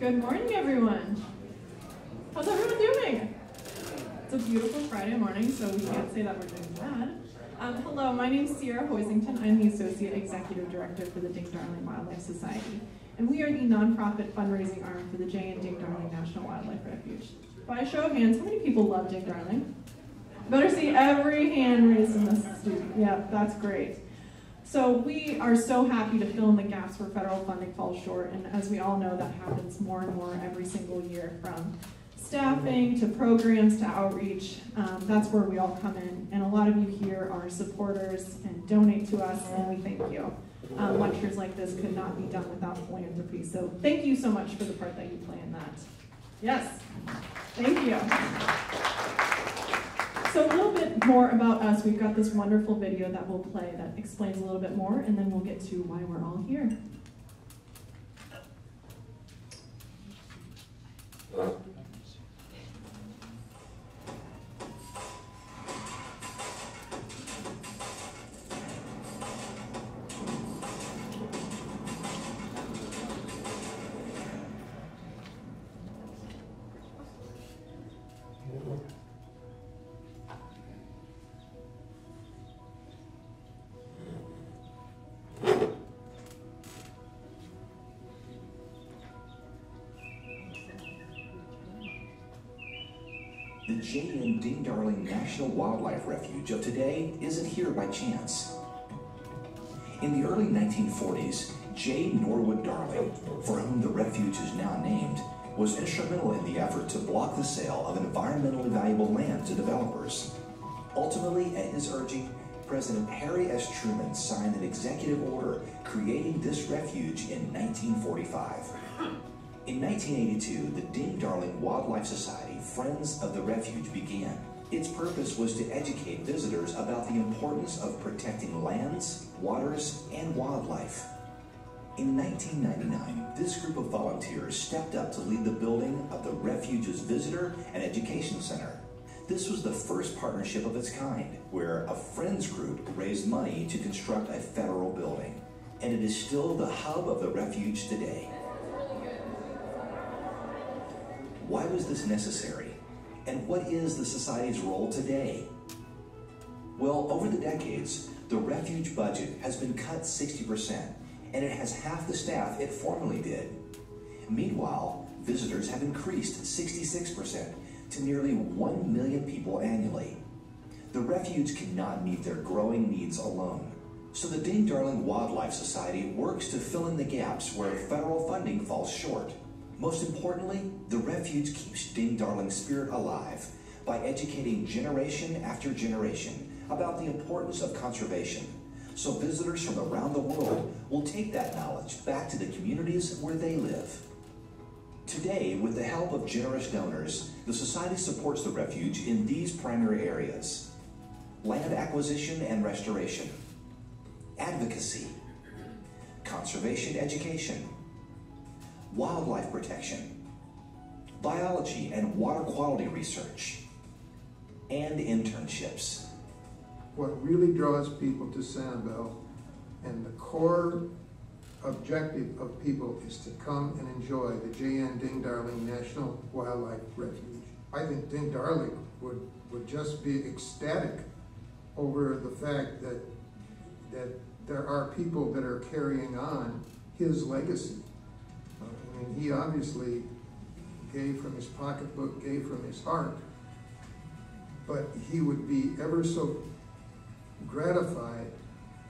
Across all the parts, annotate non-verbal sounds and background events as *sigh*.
Good morning, everyone. How's everyone doing? It's a beautiful Friday morning, so we can't say that we're doing bad. Um, hello, my name is Sierra Hoisington. I'm the Associate Executive Director for the Ding Darling Wildlife Society, and we are the nonprofit fundraising arm for the J.N. Ding Darling National Wildlife Refuge. By a show of hands, how many people love Ding Darling? Better see every hand raised in this student. Yeah, that's great. So we are so happy to fill in the gaps where federal funding falls short, and as we all know, that happens more and more every single year from staffing to programs to outreach. Um, that's where we all come in, and a lot of you here are supporters and donate to us, and we thank you. Um, lectures like this could not be done without philanthropy, so thank you so much for the part that you play in that. Yes, thank you. So a little bit more about us. We've got this wonderful video that we'll play that explains a little bit more, and then we'll get to why we're all here. Uh, National Wildlife Refuge of today isn't here by chance. In the early 1940s, J. Norwood Darling, for whom the refuge is now named, was instrumental in the effort to block the sale of environmentally valuable land to developers. Ultimately, at his urging, President Harry S. Truman signed an executive order creating this refuge in 1945. In 1982, the Ding Darling Wildlife Society Friends of the Refuge began. Its purpose was to educate visitors about the importance of protecting lands, waters, and wildlife. In 1999, this group of volunteers stepped up to lead the building of the refuge's Visitor and Education Center. This was the first partnership of its kind, where a friends group raised money to construct a federal building. And it is still the hub of the refuge today. Why was this necessary? And what is the Society's role today? Well, over the decades, the refuge budget has been cut 60%, and it has half the staff it formerly did. Meanwhile, visitors have increased 66% to nearly 1 million people annually. The refuge cannot meet their growing needs alone. So the Ding Darling Wildlife Society works to fill in the gaps where federal funding falls short. Most importantly, the refuge keeps Ding Darling's spirit alive by educating generation after generation about the importance of conservation. So visitors from around the world will take that knowledge back to the communities where they live. Today, with the help of generous donors, the Society supports the refuge in these primary areas. Land acquisition and restoration, advocacy, conservation education, wildlife protection, biology and water quality research, and internships. What really draws people to Sanibel and the core objective of people is to come and enjoy the J.N. Ding Darling National Wildlife Refuge. I think Ding Darling would, would just be ecstatic over the fact that, that there are people that are carrying on his legacy. I mean, he obviously gave from his pocketbook, gave from his heart, but he would be ever so gratified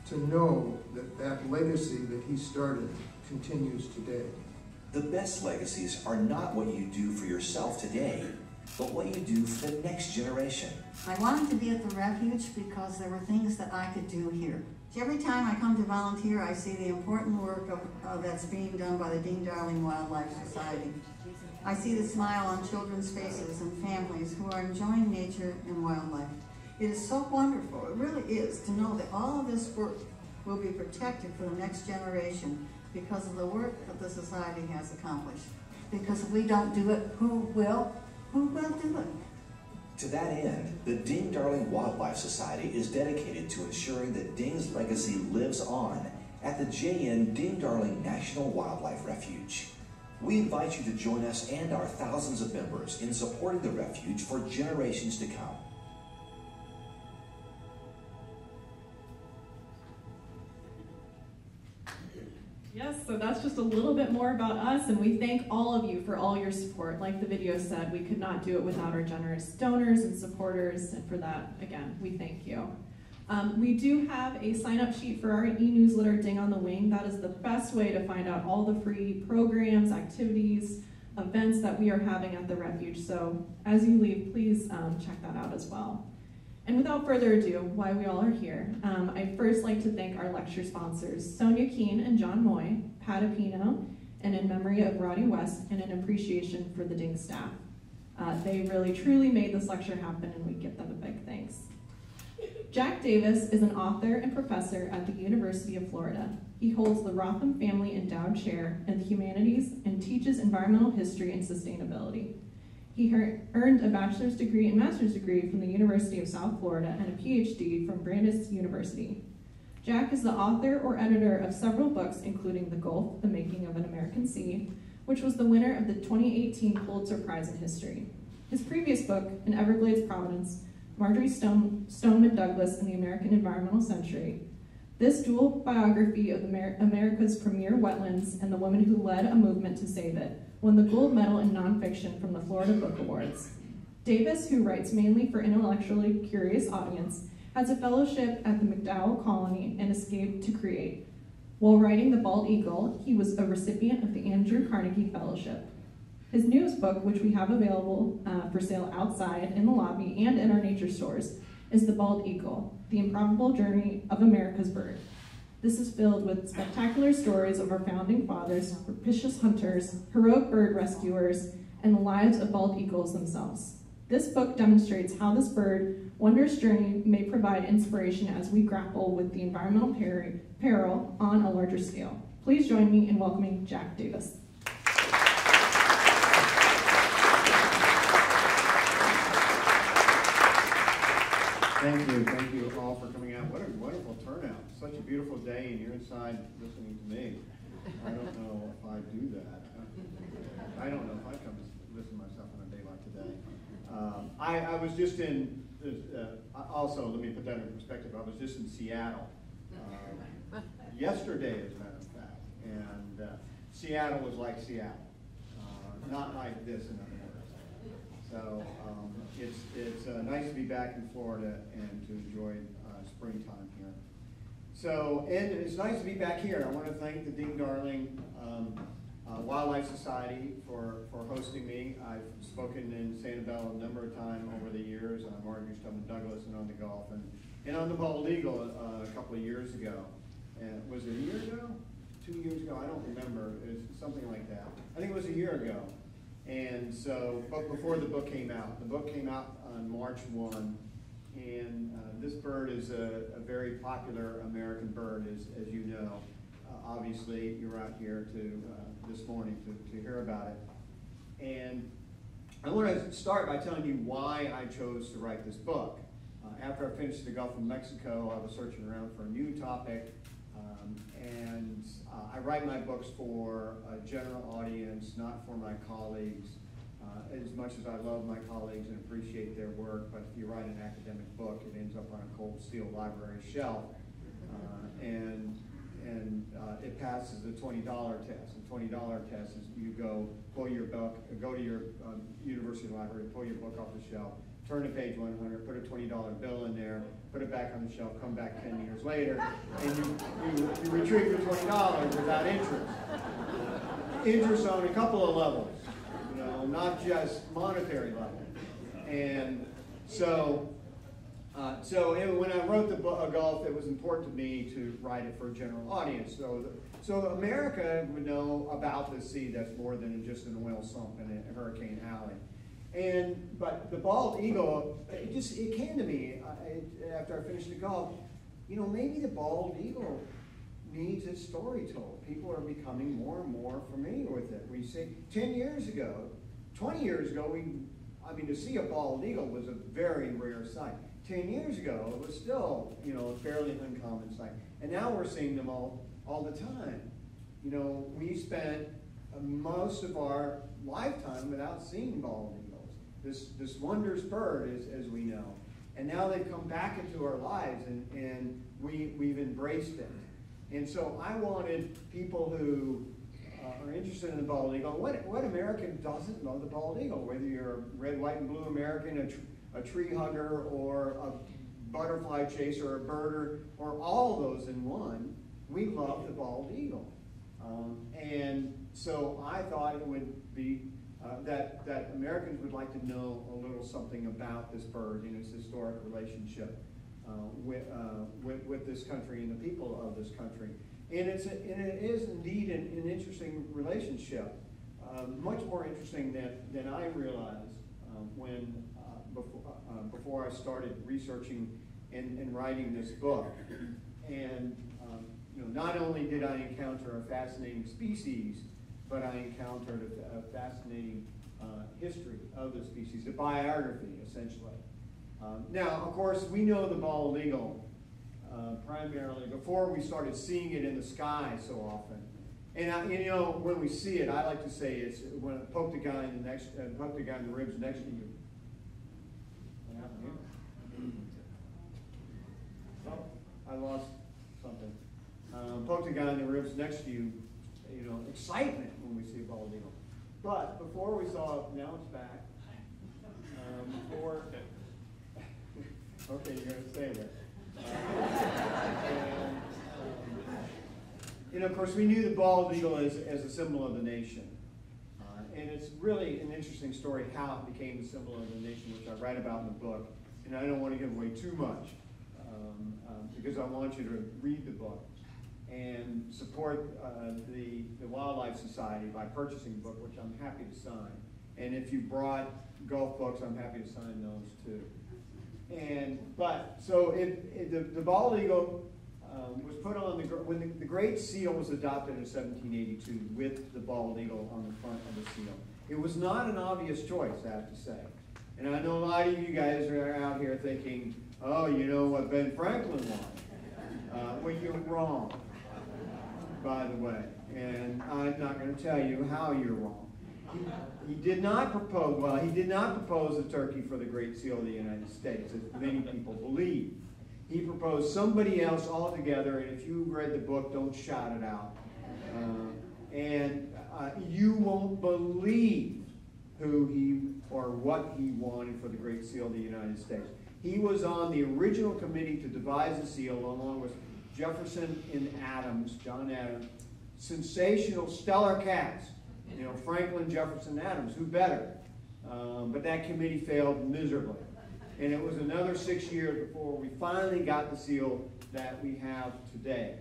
to know that that legacy that he started continues today. The best legacies are not what you do for yourself today, but what you do for the next generation. I wanted to be at the refuge because there were things that I could do here. Every time I come to volunteer, I see the important work of, uh, that's being done by the Ding Darling Wildlife Society. I see the smile on children's faces and families who are enjoying nature and wildlife. It is so wonderful, it really is, to know that all of this work will be protected for the next generation because of the work that the society has accomplished. Because if we don't do it, who will? Who will do it? To that end, the Ding Darling Wildlife Society is dedicated to ensuring that Ding's legacy lives on at the JN Ding Darling National Wildlife Refuge. We invite you to join us and our thousands of members in supporting the refuge for generations to come. Yes, so that's just a little bit more about us, and we thank all of you for all your support. Like the video said, we could not do it without our generous donors and supporters, and for that, again, we thank you. Um, we do have a sign-up sheet for our e-newsletter Ding on the Wing. That is the best way to find out all the free programs, activities, events that we are having at the Refuge. So as you leave, please um, check that out as well. And without further ado, why we all are here, um, I'd first like to thank our lecture sponsors, Sonia Keene and John Moy, Pat Apino, and in memory of Roddy West, and an appreciation for the Ding staff. Uh, they really truly made this lecture happen, and we give them a big thanks. Jack Davis is an author and professor at the University of Florida. He holds the Rothman Family Endowed Chair in the Humanities and teaches environmental history and sustainability. He earned a bachelor's degree and master's degree from the University of South Florida and a PhD from Brandeis University. Jack is the author or editor of several books, including The Gulf, The Making of an American Sea, which was the winner of the 2018 Pulitzer Prize in History. His previous book, In Everglades Providence, Marjory Stone, Stoneman Douglas and the American Environmental Century. This dual biography of Amer America's premier wetlands and the woman who led a movement to save it won the gold medal in nonfiction from the Florida Book Awards. Davis, who writes mainly for intellectually curious audience, has a fellowship at the MacDowell Colony and escaped to create. While writing The Bald Eagle, he was a recipient of the Andrew Carnegie Fellowship. His newest book, which we have available uh, for sale outside in the lobby and in our nature stores, is The Bald Eagle, The Improbable Journey of America's Bird. This is filled with spectacular stories of our founding fathers, propitious hunters, heroic bird rescuers, and the lives of bald eagles themselves. This book demonstrates how this bird wondrous journey may provide inspiration as we grapple with the environmental peril on a larger scale. Please join me in welcoming Jack Davis. Thank you, thank you all for coming out. What a wonderful turnout. Such a beautiful day and you're inside listening to me. I don't know if I do that. I don't know if I come to listen to myself on a day like today. Um, I, I, was just in, uh, also, let me put that in perspective, I was just in Seattle uh, yesterday, as a matter of fact. And uh, Seattle was like Seattle, uh, not like this in other words. so um, it's, it's uh, nice to be back in Florida and to enjoy uh, springtime. So, and it's nice to be back here. I want to thank the Ding Darling um, uh, Wildlife Society for, for hosting me. I've spoken in Sanibel a number of times over the years on Marjory Stoneman Douglas and on the Gulf and, and on the Bald Eagle uh, a couple of years ago. And was it a year ago? Two years ago? I don't remember. It's something like that. I think it was a year ago. And so, but before the book came out, the book came out on March 1, and uh, this bird is a, a, very popular American bird, as, as you know. Uh, obviously, you're out here to uh, this morning to, to hear about it. And I want to start by telling you why I chose to write this book. Uh, after I finished the Gulf of Mexico, I was searching around for a new topic, um, and uh, I write my books for a general audience, not for my colleagues. Uh, as much as I love my colleagues and appreciate their work, but if you write an academic book, it ends up on a cold steel library shelf. Uh, and and uh, it passes the $20 test. The $20 test is you go pull your book, go to your um, university library, pull your book off the shelf, turn to page 100, put a $20 bill in there, put it back on the shelf, come back 10 years later, and you, you, you retrieve your $20 without interest. Interest on a couple of levels, know, not just monetary level. And so, uh, so when I wrote the book, uh, Gulf, it was important to me to write it for a general audience. So, the, so America would know about the sea that's more than just an oil sump in a Hurricane Alley. And but the bald eagle, it just it came to me I, after I finished the Gulf. You know, maybe the bald eagle needs its story told. People are becoming more and more familiar with it. We see ten years ago, twenty years ago, we I mean to see a bald eagle was a very rare sight. Ten years ago, it was still you know a fairly uncommon sight, and now we're seeing them all all the time. You know, we spent uh, most of our lifetime without seeing bald eagles. This, this wondrous bird, as, as we know. And now they've come back into our lives and, and we, we've embraced it. And so I wanted people who uh, are interested in the bald eagle. What, what American doesn't love the bald eagle? Whether you're a red, white, and blue American, a, tr a tree hugger, or a butterfly chaser, or a birder, or all those in one, we love the bald eagle. Um, and so I thought it would be uh, that, that Americans would like to know a little something about this bird and its historic relationship with, uh, with, with, this country and the people of this country. And, it's a, and it is indeed an, an interesting relationship, um, much more interesting than, than I realized um, when, uh, before, uh, before I started researching and, and writing this book. And um, you know, not only did I encounter a fascinating species, but I encountered a, a fascinating uh, history of the species, a biography, essentially. Um, now, of course, we know the bald eagle uh, primarily before we started seeing it in the sky so often. And, I, you know, when we see it, I like to say it's when it poked a guy in the next, uh, poked a guy in the ribs next to you. Oh, I lost something. Um, poked a guy in the ribs next to you. You know, excitement when we see a bald eagle. But before we saw now it's back. Um, before, okay, you're gonna stay there. and, um, and of course, we knew the bald eagle as, as a symbol of the nation. Uh, and it's really an interesting story how it became the symbol of the nation, which I write about in the book. And I don't want to give away too much um, um, because I want you to read the book and support uh, the, the Wildlife Society by purchasing the book, which I'm happy to sign. And if you brought Gulf books, I'm happy to sign those too. And but so the, the bald eagle um, was put on the when the, the, Great Seal was adopted in 1782 with the bald eagle on the front of the seal. It was not an obvious choice, I have to say. And I know a lot of you guys are out here thinking, oh, you know what Ben Franklin wanted. Uh, well, you're wrong, by the way. And I'm not going to tell you how you're wrong. He, did not propose, well, he did not propose a turkey for the Great Seal of the United States, as many people believe. He proposed somebody else altogether, and if you read the book, don't shout it out. Uh, and uh, you won't believe who he or what he wanted for the Great Seal of the United States. He was on the original committee to devise the seal, along with Jefferson and Adams, John Adams, sensational, stellar cast. You know, Franklin, Jefferson, Adams, who better? Um, but that committee failed miserably. And it was another six years before we finally got the seal that we have today.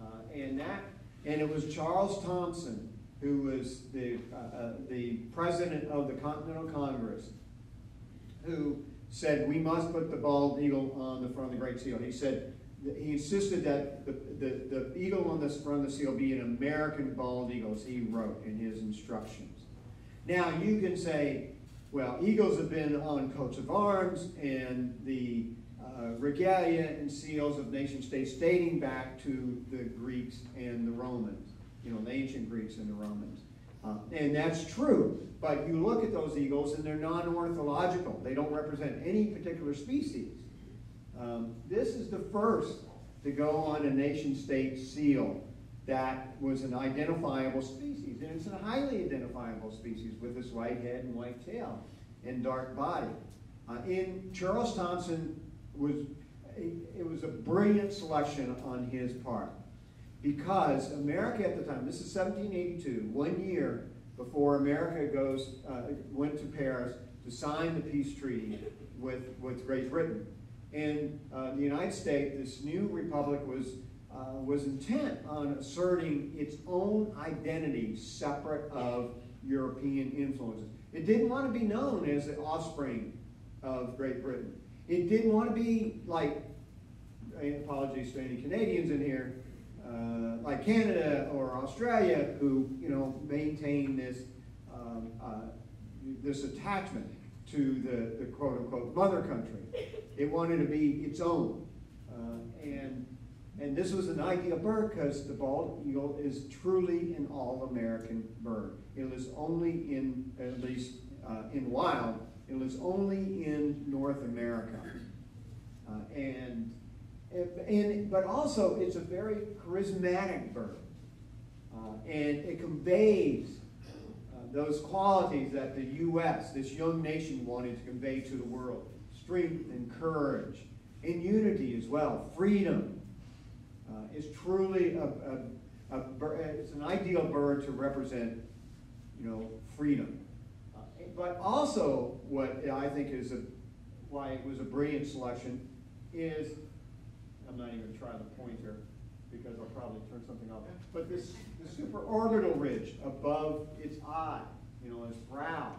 Uh, and that, and it was Charles Thomson, who was the, uh, uh, the president of the Continental Congress, who said, we must put the bald eagle on the front of the Great Seal. He said, he insisted that the, the, the eagle on the front of the seal be an American bald eagle, as he wrote in his instructions. Now, you can say, well, eagles have been on coats of arms and the uh, regalia and seals of nation states dating back to the Greeks and the Romans, you know, the ancient Greeks and the Romans. Uh, and that's true, but you look at those eagles and they're non-ornithological. They don't represent any particular species. Um, this is the first to go on a nation state seal that was an identifiable species. And it's a highly identifiable species with this white head and white tail and dark body. Uh, in Charles Thomson was it was a brilliant selection on his part because America at the time, this is 1782, one year before America goes uh, went to Paris to sign the peace treaty with, with Great Britain. And uh, the United States, this new republic was, uh, was intent on asserting its own identity separate of European influences. It didn't want to be known as the offspring of Great Britain. It didn't want to be like, apologies to any Canadians in here, uh, like Canada or Australia, who you know maintain this um, uh, this attachment to the, the quote unquote mother country. It wanted to be its own. Uh, and And this was an ideal bird because the bald eagle is truly an all-American bird. It lives only in, at least uh, in wild, it lives only in North America. Uh, and, and, but also it's a very charismatic bird. Uh, and it conveys uh, those qualities that the U.S., this young nation, wanted to convey to the world strength and courage, in unity as well, freedom. Uh, is truly a, a, a, it's an ideal bird to represent, you know, freedom. Uh, but also, what I think is a, why it was a brilliant selection is, I'm not even going to try the pointer because I'll probably turn something off. But this, this supraorbital ridge above its eye, you know, its brow,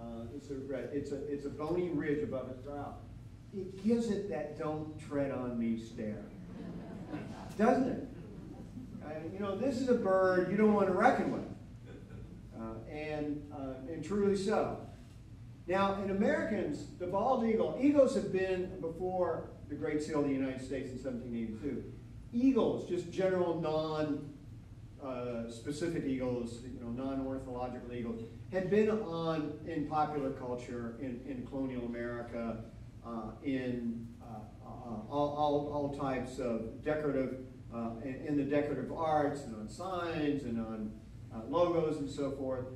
uh, it's, a, it's, a, it's a bony ridge above its brow. It gives it that don't tread on me stare. Doesn't it? Uh, you know, this is a bird you don't want to reckon with. Uh, and, uh, and truly so. Now, in Americans, the bald eagle, eagles have been before the Great Seal of the United States in 1782 eagles, just general non uh, specific eagles, you know, non-ornithological eagles, had been on in popular culture in, in colonial America, uh, in uh, uh all, all, all, types of decorative, in, in, the decorative arts and on signs and on logos and so forth,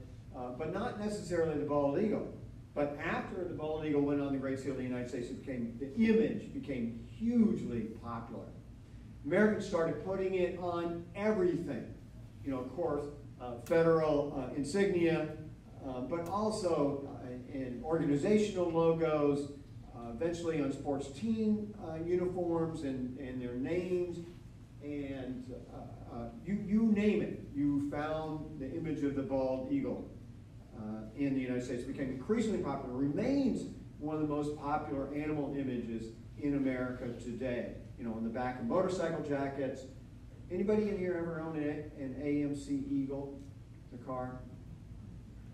but not necessarily the bald eagle. But after the bald eagle went on the Great Seal of the United States, it became, the image became hugely popular. Americans started putting it on everything. You know, of course, uh, federal uh, insignia, uh, but also uh, in organizational logos, uh, eventually on sports team uniforms and, and their names, and you, you name it. You found the image of the bald eagle in the United States. It became increasingly popular, remains one of the most popular animal images in America today you know, on the back of motorcycle jackets. Anybody in here ever own an, AMC Eagle, the car?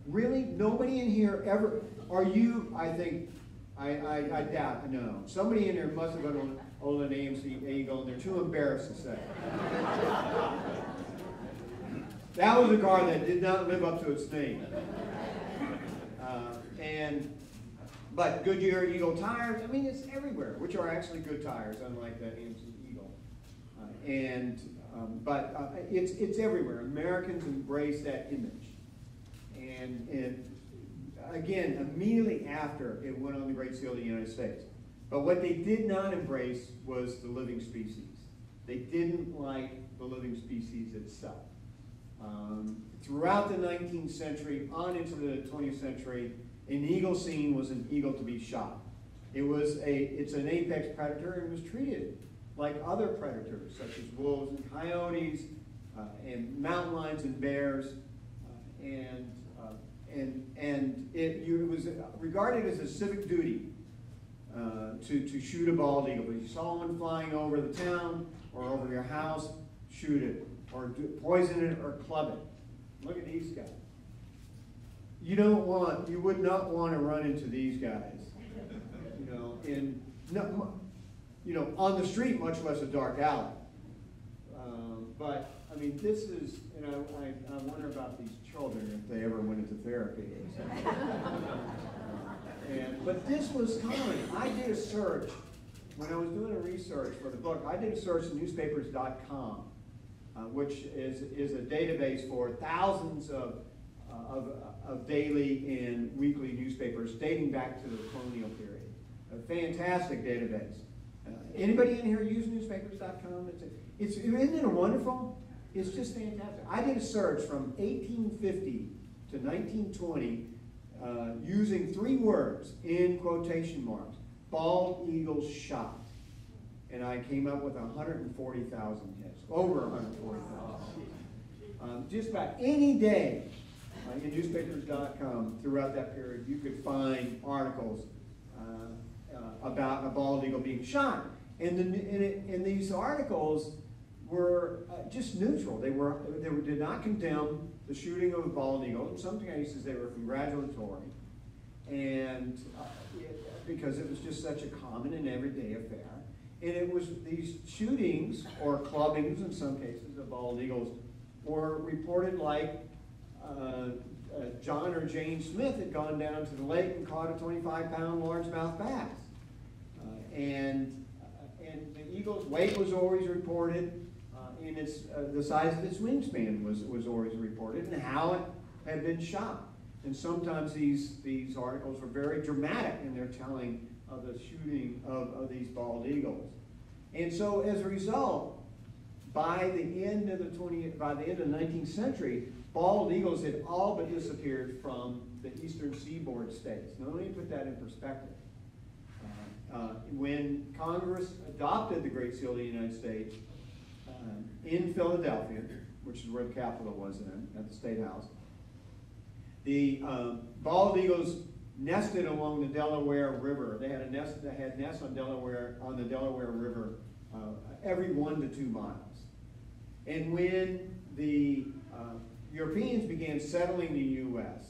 Really? Nobody in here ever? Are you, I think, I, I, I doubt, no. Somebody in here must have owned, owned an AMC Eagle and they're too embarrassed to say. that was a car that did not live up to its name. Uh, and but Goodyear Eagle tires, I mean, it's everywhere, which are actually good tires, unlike that AMC Eagle. Uh, and, um, but uh, it's, it's everywhere. Americans embrace that image. And, and again, immediately after it went on the Great Seal of the United States. But what they did not embrace was the living species. They didn't like the living species itself. Um, throughout the 19th century, on into the 20th century, an eagle seen was an eagle to be shot. It was a, it's an apex predator and was treated like other predators, such as wolves and coyotes, uh, and mountain lions and bears, uh, and uh, and and it, you, it was regarded as a civic duty uh, to to shoot a bald eagle. If you saw one flying over the town or over your house, shoot it or do, poison it or club it. Look at these guys you don't want, you would not want to run into these guys, you know, in, no, you know, on the street, much less a dark alley. Um, but, I mean, this is, you know, I, I wonder about these children if they ever went into therapy. *laughs* and, but this was common. I did a search, when I was doing a research for the book, I did a search at newspapers.com, uh, which is, is a database for thousands of uh, of, of daily and weekly newspapers dating back to the colonial period. A fantastic database. Anybody in here use newspapers.com? It's, it's, isn't it wonderful? It's just fantastic. I did a search from 1850 to 1920 uh, using three words in quotation marks. Bald eagle shot. And I came up with 140,000 hits, over 140,000. Um, just about any day uh, in newspapers.com throughout that period, you could find articles uh, uh, about a bald eagle being shot. And, the, and, it, and these articles were uh, just neutral. They, were, they were, did not condemn the shooting of a bald eagle. In some cases, they were congratulatory. And uh, it, because it was just such a common and everyday affair. And it was these shootings, or clubbings in some cases, of bald eagles, were reported like uh, uh, John or Jane Smith had gone down to the lake and caught a 25 pound largemouth bass. Uh, and, eagle's weight was always reported, uh, and its, uh, the size of its wingspan was, was always reported, and how it had been shot. And sometimes these, these articles were very dramatic in their telling of the shooting of, of these bald eagles. And so as a result, by the end of the 20, by the end of the 19th century, bald eagles had all but disappeared from the eastern seaboard states. Now let me put that in perspective. Uh, uh, when Congress adopted the Great Seal of the United States um, in Philadelphia, which is where the Capitol was then, at the State House, the um, bald eagles nested along the Delaware River. They had a nest had nests on Delaware on the Delaware River uh, every one to two miles. And when the uh, Europeans began settling the U.S.,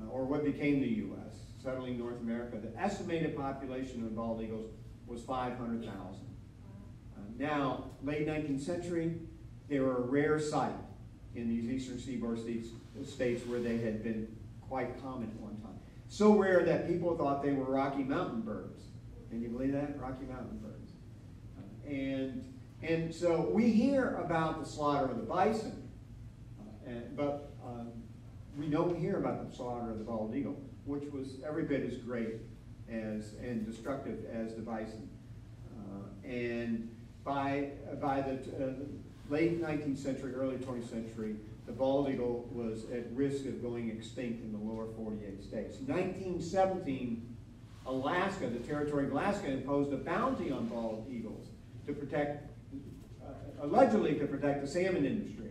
uh, or what became the U.S., settling North America, the estimated population of bald eagles was 500,000. Uh, now, late 19th century, they were a rare sight in these eastern seaboard states, states where they had been quite common at one time. So rare that people thought they were Rocky Mountain birds. Can you believe that? Rocky Mountain birds. Uh, and, and so we hear about the slaughter of the bison, uh, and, but um, we don't hear about the slaughter of the bald eagle, which was every bit as great as and destructive as the bison. Uh, and by, by the uh, late 19th century, early 20th century, the bald eagle was at risk of going extinct in the lower 48 states. 1917, Alaska, the territory of Alaska, imposed a bounty on bald eagles to protect, uh, allegedly to protect the salmon industry.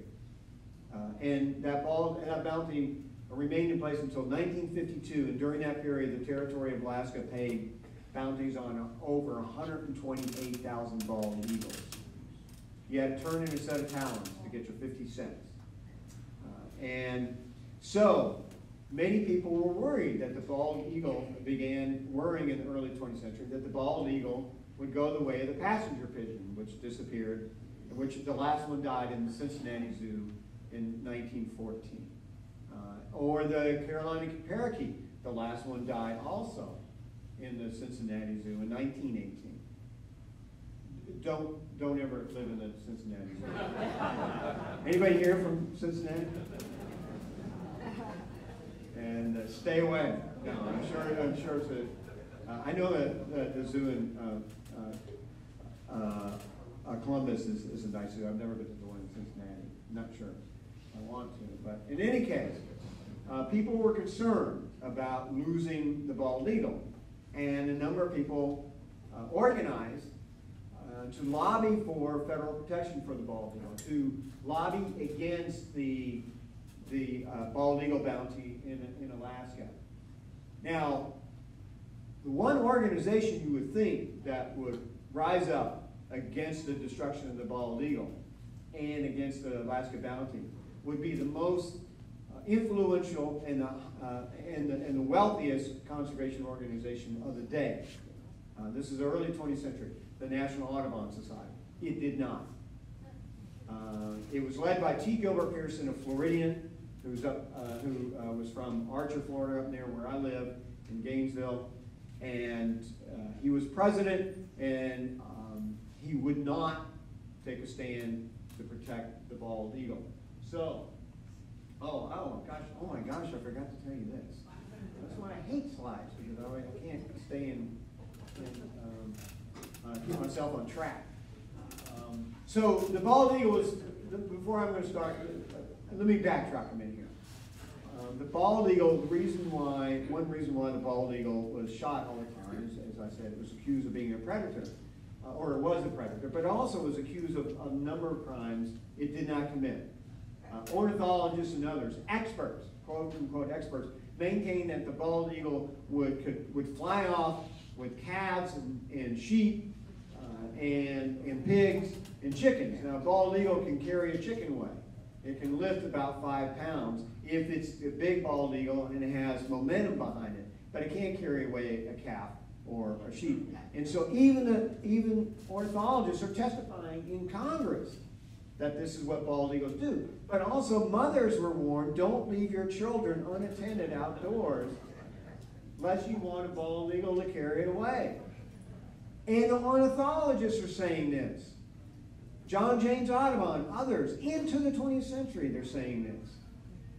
Uh, and that, bald, that bounty remained in place until 1952, and during that period, the territory of Alaska paid bounties on over 128,000 bald eagles. You had to turn in a set of talons to get your 50 cents. Uh, and so, many people were worried that the bald eagle began worrying in the early 20th century that the bald eagle would go the way of the passenger pigeon, which disappeared, and which the last one died in the Cincinnati Zoo in 1914. Uh, or the Carolina parakeet, the last one died also in the Cincinnati Zoo in 1918 don't don't ever live in the Cincinnati. Zoo. *laughs* Anybody here from Cincinnati? And uh, stay away. No, I'm sure. I'm sure it's a. Uh, I know that, that the zoo in uh, uh, uh, Columbus is, is a nice zoo. I've never been to the one in Cincinnati. I'm not sure. I want to, but in any case, people were concerned about losing the bald eagle, and a number of people organized uh, to lobby for federal protection for the bald eagle, to lobby against the, the uh, bald eagle bounty in, in Alaska. Now, the one organization you would think that would rise up against the destruction of the bald eagle and against the Alaska bounty would be the most uh, influential and the, uh, and, the, and the wealthiest conservation organization of the day. Uh, this is the early 20th century the National Audubon Society. It did not. Uh, it was led by T. Gilbert Pearson, a Floridian, who's up, uh, who uh, was from Archer, Florida, up near where I live in Gainesville. And uh, he was president, and um, he would not take a stand to protect the bald eagle. So, oh, oh gosh, oh my gosh, I forgot to tell you this. That's why I hate slides because I can't stay in, um, uh, keep myself on track. Um, so the bald eagle was, before I'm going to start, uh, let me backtrack a minute here. Um, the bald eagle, the reason why, one reason why the bald eagle was shot all the time, is, as I said, it was accused of being a predator, uh, or it was a predator, but also was accused of a number of crimes it did not commit. Uh, ornithologists and others, experts, quote unquote experts, maintain that the bald eagle would, could, would fly off with calves and, and sheep and, and pigs and chickens. Now, a bald eagle can carry a chicken weight. It can lift about five pounds if it's a big bald eagle and it has momentum behind it. But it can't carry away a calf or a sheep. And so even the, even ornithologists are testifying in Congress that this is what bald eagles do. But also mothers were warned, don't leave your children unattended outdoors unless you want a bald eagle to carry it away. And the ornithologists are saying this. John James Audubon, others, into the 20th century, they're saying this.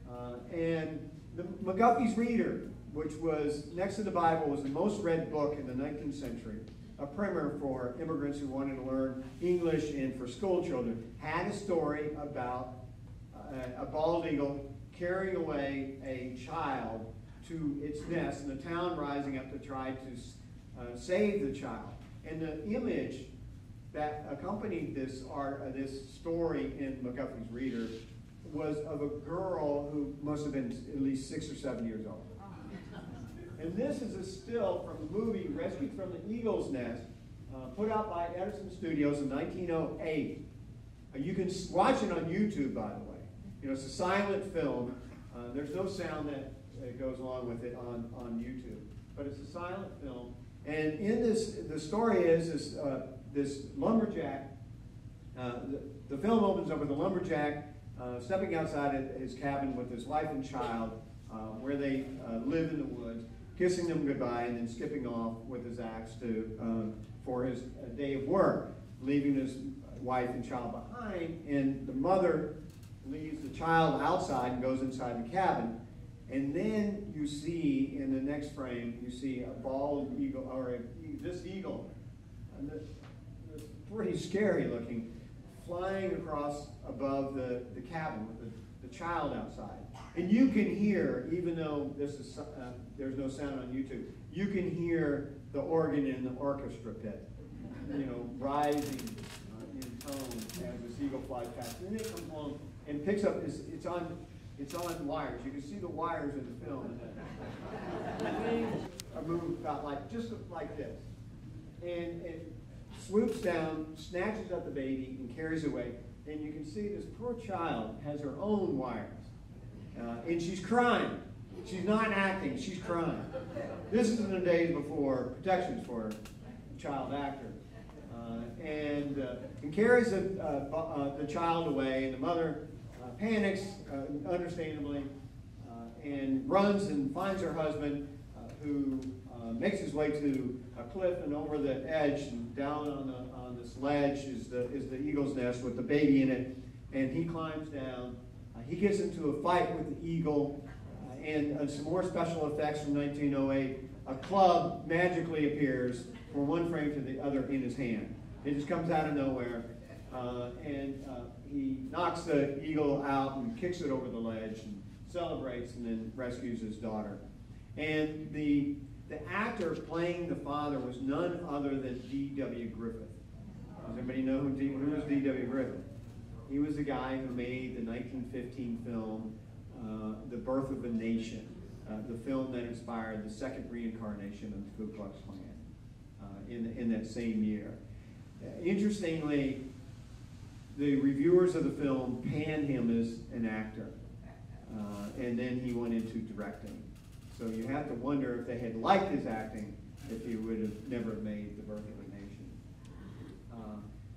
Uh, and the McGuffey's Reader, which was next to the Bible, was the most read book in the 19th century, a primer for immigrants who wanted to learn English and for school children, had a story about uh, a bald eagle carrying away a child to its nest and the town rising up to try to uh, save the child. And the image that accompanied this art, uh, this story in McGuffey's Reader was of a girl who must have been at least six or seven years old. And this is a still from the movie Rescued from the Eagle's Nest, uh, put out by Edison Studios in 1908. Uh, you can watch it on YouTube, by the way. You know, it's a silent film. Uh, there's no sound that goes along with it on, on YouTube. But it's a silent film. And in this, the story is this, uh, this lumberjack. Uh, the, the, film opens up with a lumberjack uh, stepping outside his cabin with his wife and child, where they live in the woods kissing them goodbye, and then skipping off with his axe to um, for his day of work, leaving his wife and child behind. And the mother leaves the child outside and goes inside the cabin. And then you see in the next frame, you see a bald eagle, or a, this eagle, this, this pretty scary looking, flying across above the, the cabin with the, child outside. And you can hear, even though this is uh, there's no sound on YouTube, you can hear the organ in the orchestra pit, you know, rising in tone as the seagull flies past. And then it comes along and picks up. It's, it's on it's on wires. You can see the wires in the film. the wings are moved about like just like this, and it swoops down, snatches up the baby, and carries away. And you can see this poor child has her own wires. Uh, and she's crying. She's not acting, she's crying. This is in the days before protections for child actors. Uh, and, uh, and carries the, uh, uh, the child away, and the mother uh, panics, understandably, and runs and finds her husband, who makes his way to a cliff and over the edge, and down on, the, on this ledge is the, is the eagle's nest with the baby in it, and he climbs down he gets into a fight with the eagle uh, and uh, some more special effects from 1908. A club magically appears from one frame to the other in his hand. It just comes out of nowhere. Uh, and uh, he knocks the eagle out and kicks it over the ledge and celebrates and then rescues his daughter. And the, the actor playing the father was none other than D.W. Griffith. Does anybody know who, D, who was D.W. Griffith? He was the guy who made the 1915 film, uh, The Birth of a Nation, uh, the film that inspired the second reincarnation of the Ku Klux Klan uh, in, in that same year. interestingly, the reviewers of the film panned him as an actor, uh, and then he went into directing. So you have to wonder if they had liked his acting, if he would have never made The Birth of a Nation. Uh,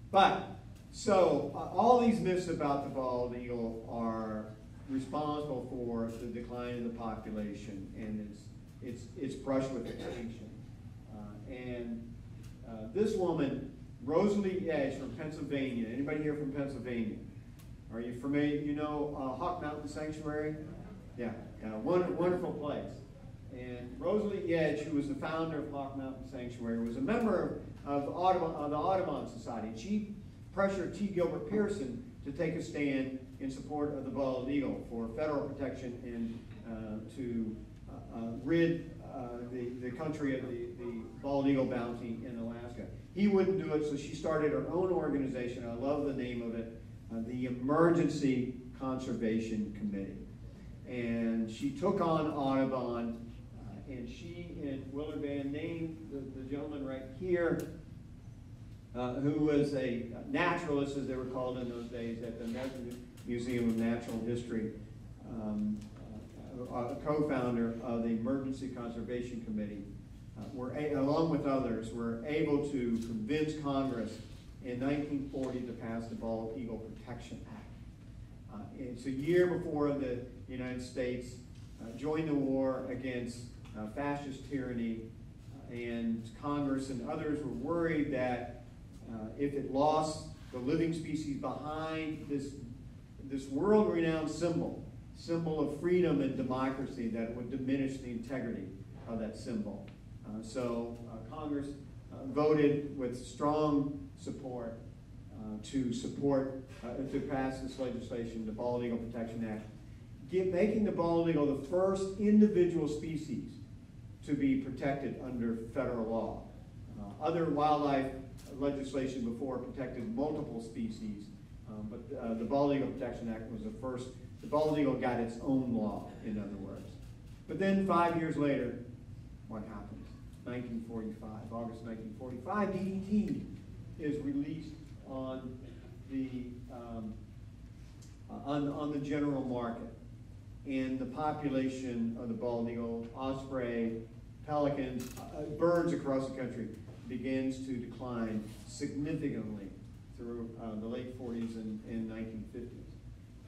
but so uh, all these myths about the bald eagle are responsible for the decline in the population and it's it's it's brushed with extinction. Uh, and uh, this woman, Rosalie Edge from Pennsylvania. Anybody here from Pennsylvania? Are you familiar? You know uh, Hawk Mountain Sanctuary? Yeah, yeah, wonderful place. And Rosalie Edge, who was the founder of Hawk Mountain Sanctuary, was a member of, of, Audubon, of the Audubon Society. She pressured T. Gilbert Pearson to take a stand in support of the bald eagle for federal protection and uh, to uh, uh, rid uh, the, the country of the, the bald eagle bounty in Alaska. He wouldn't do it, so she started her own organization. I love the name of it, uh, the Emergency Conservation Committee. And she took on Audubon, and she and Willard Van Name the, the gentleman right here uh, who was a naturalist, as they were called in those days, at the Museum of Natural History, um, uh, a co-founder of the Emergency Conservation Committee, uh, were, a- along with others, were able to convince Congress in 1940 to pass the Bald Eagle Protection Act. Uh, It's a year before the United States uh, joined the war against fascist tyranny, uh, and Congress and others were worried that uh, if it lost the living species behind this, this world-renowned symbol, symbol of freedom and democracy, that it would diminish the integrity of that symbol. Uh, so uh, Congress uh, voted with strong support uh, to support, uh, to pass this legislation, the Bald Eagle Protection Act, get, making the bald eagle the first individual species to be protected under federal law. Uh, other wildlife legislation before protected multiple species, um, but uh, the Bald Eagle Protection Act was the first. The bald eagle got its own law, in other words. But then five years later, what happens? 1945, August 1945, DDT is released on the um, on, on the general market. And the population of the bald eagle, osprey, pelicans, uh, birds across the country begins to decline significantly through uh, the late 40s and, and 1950s.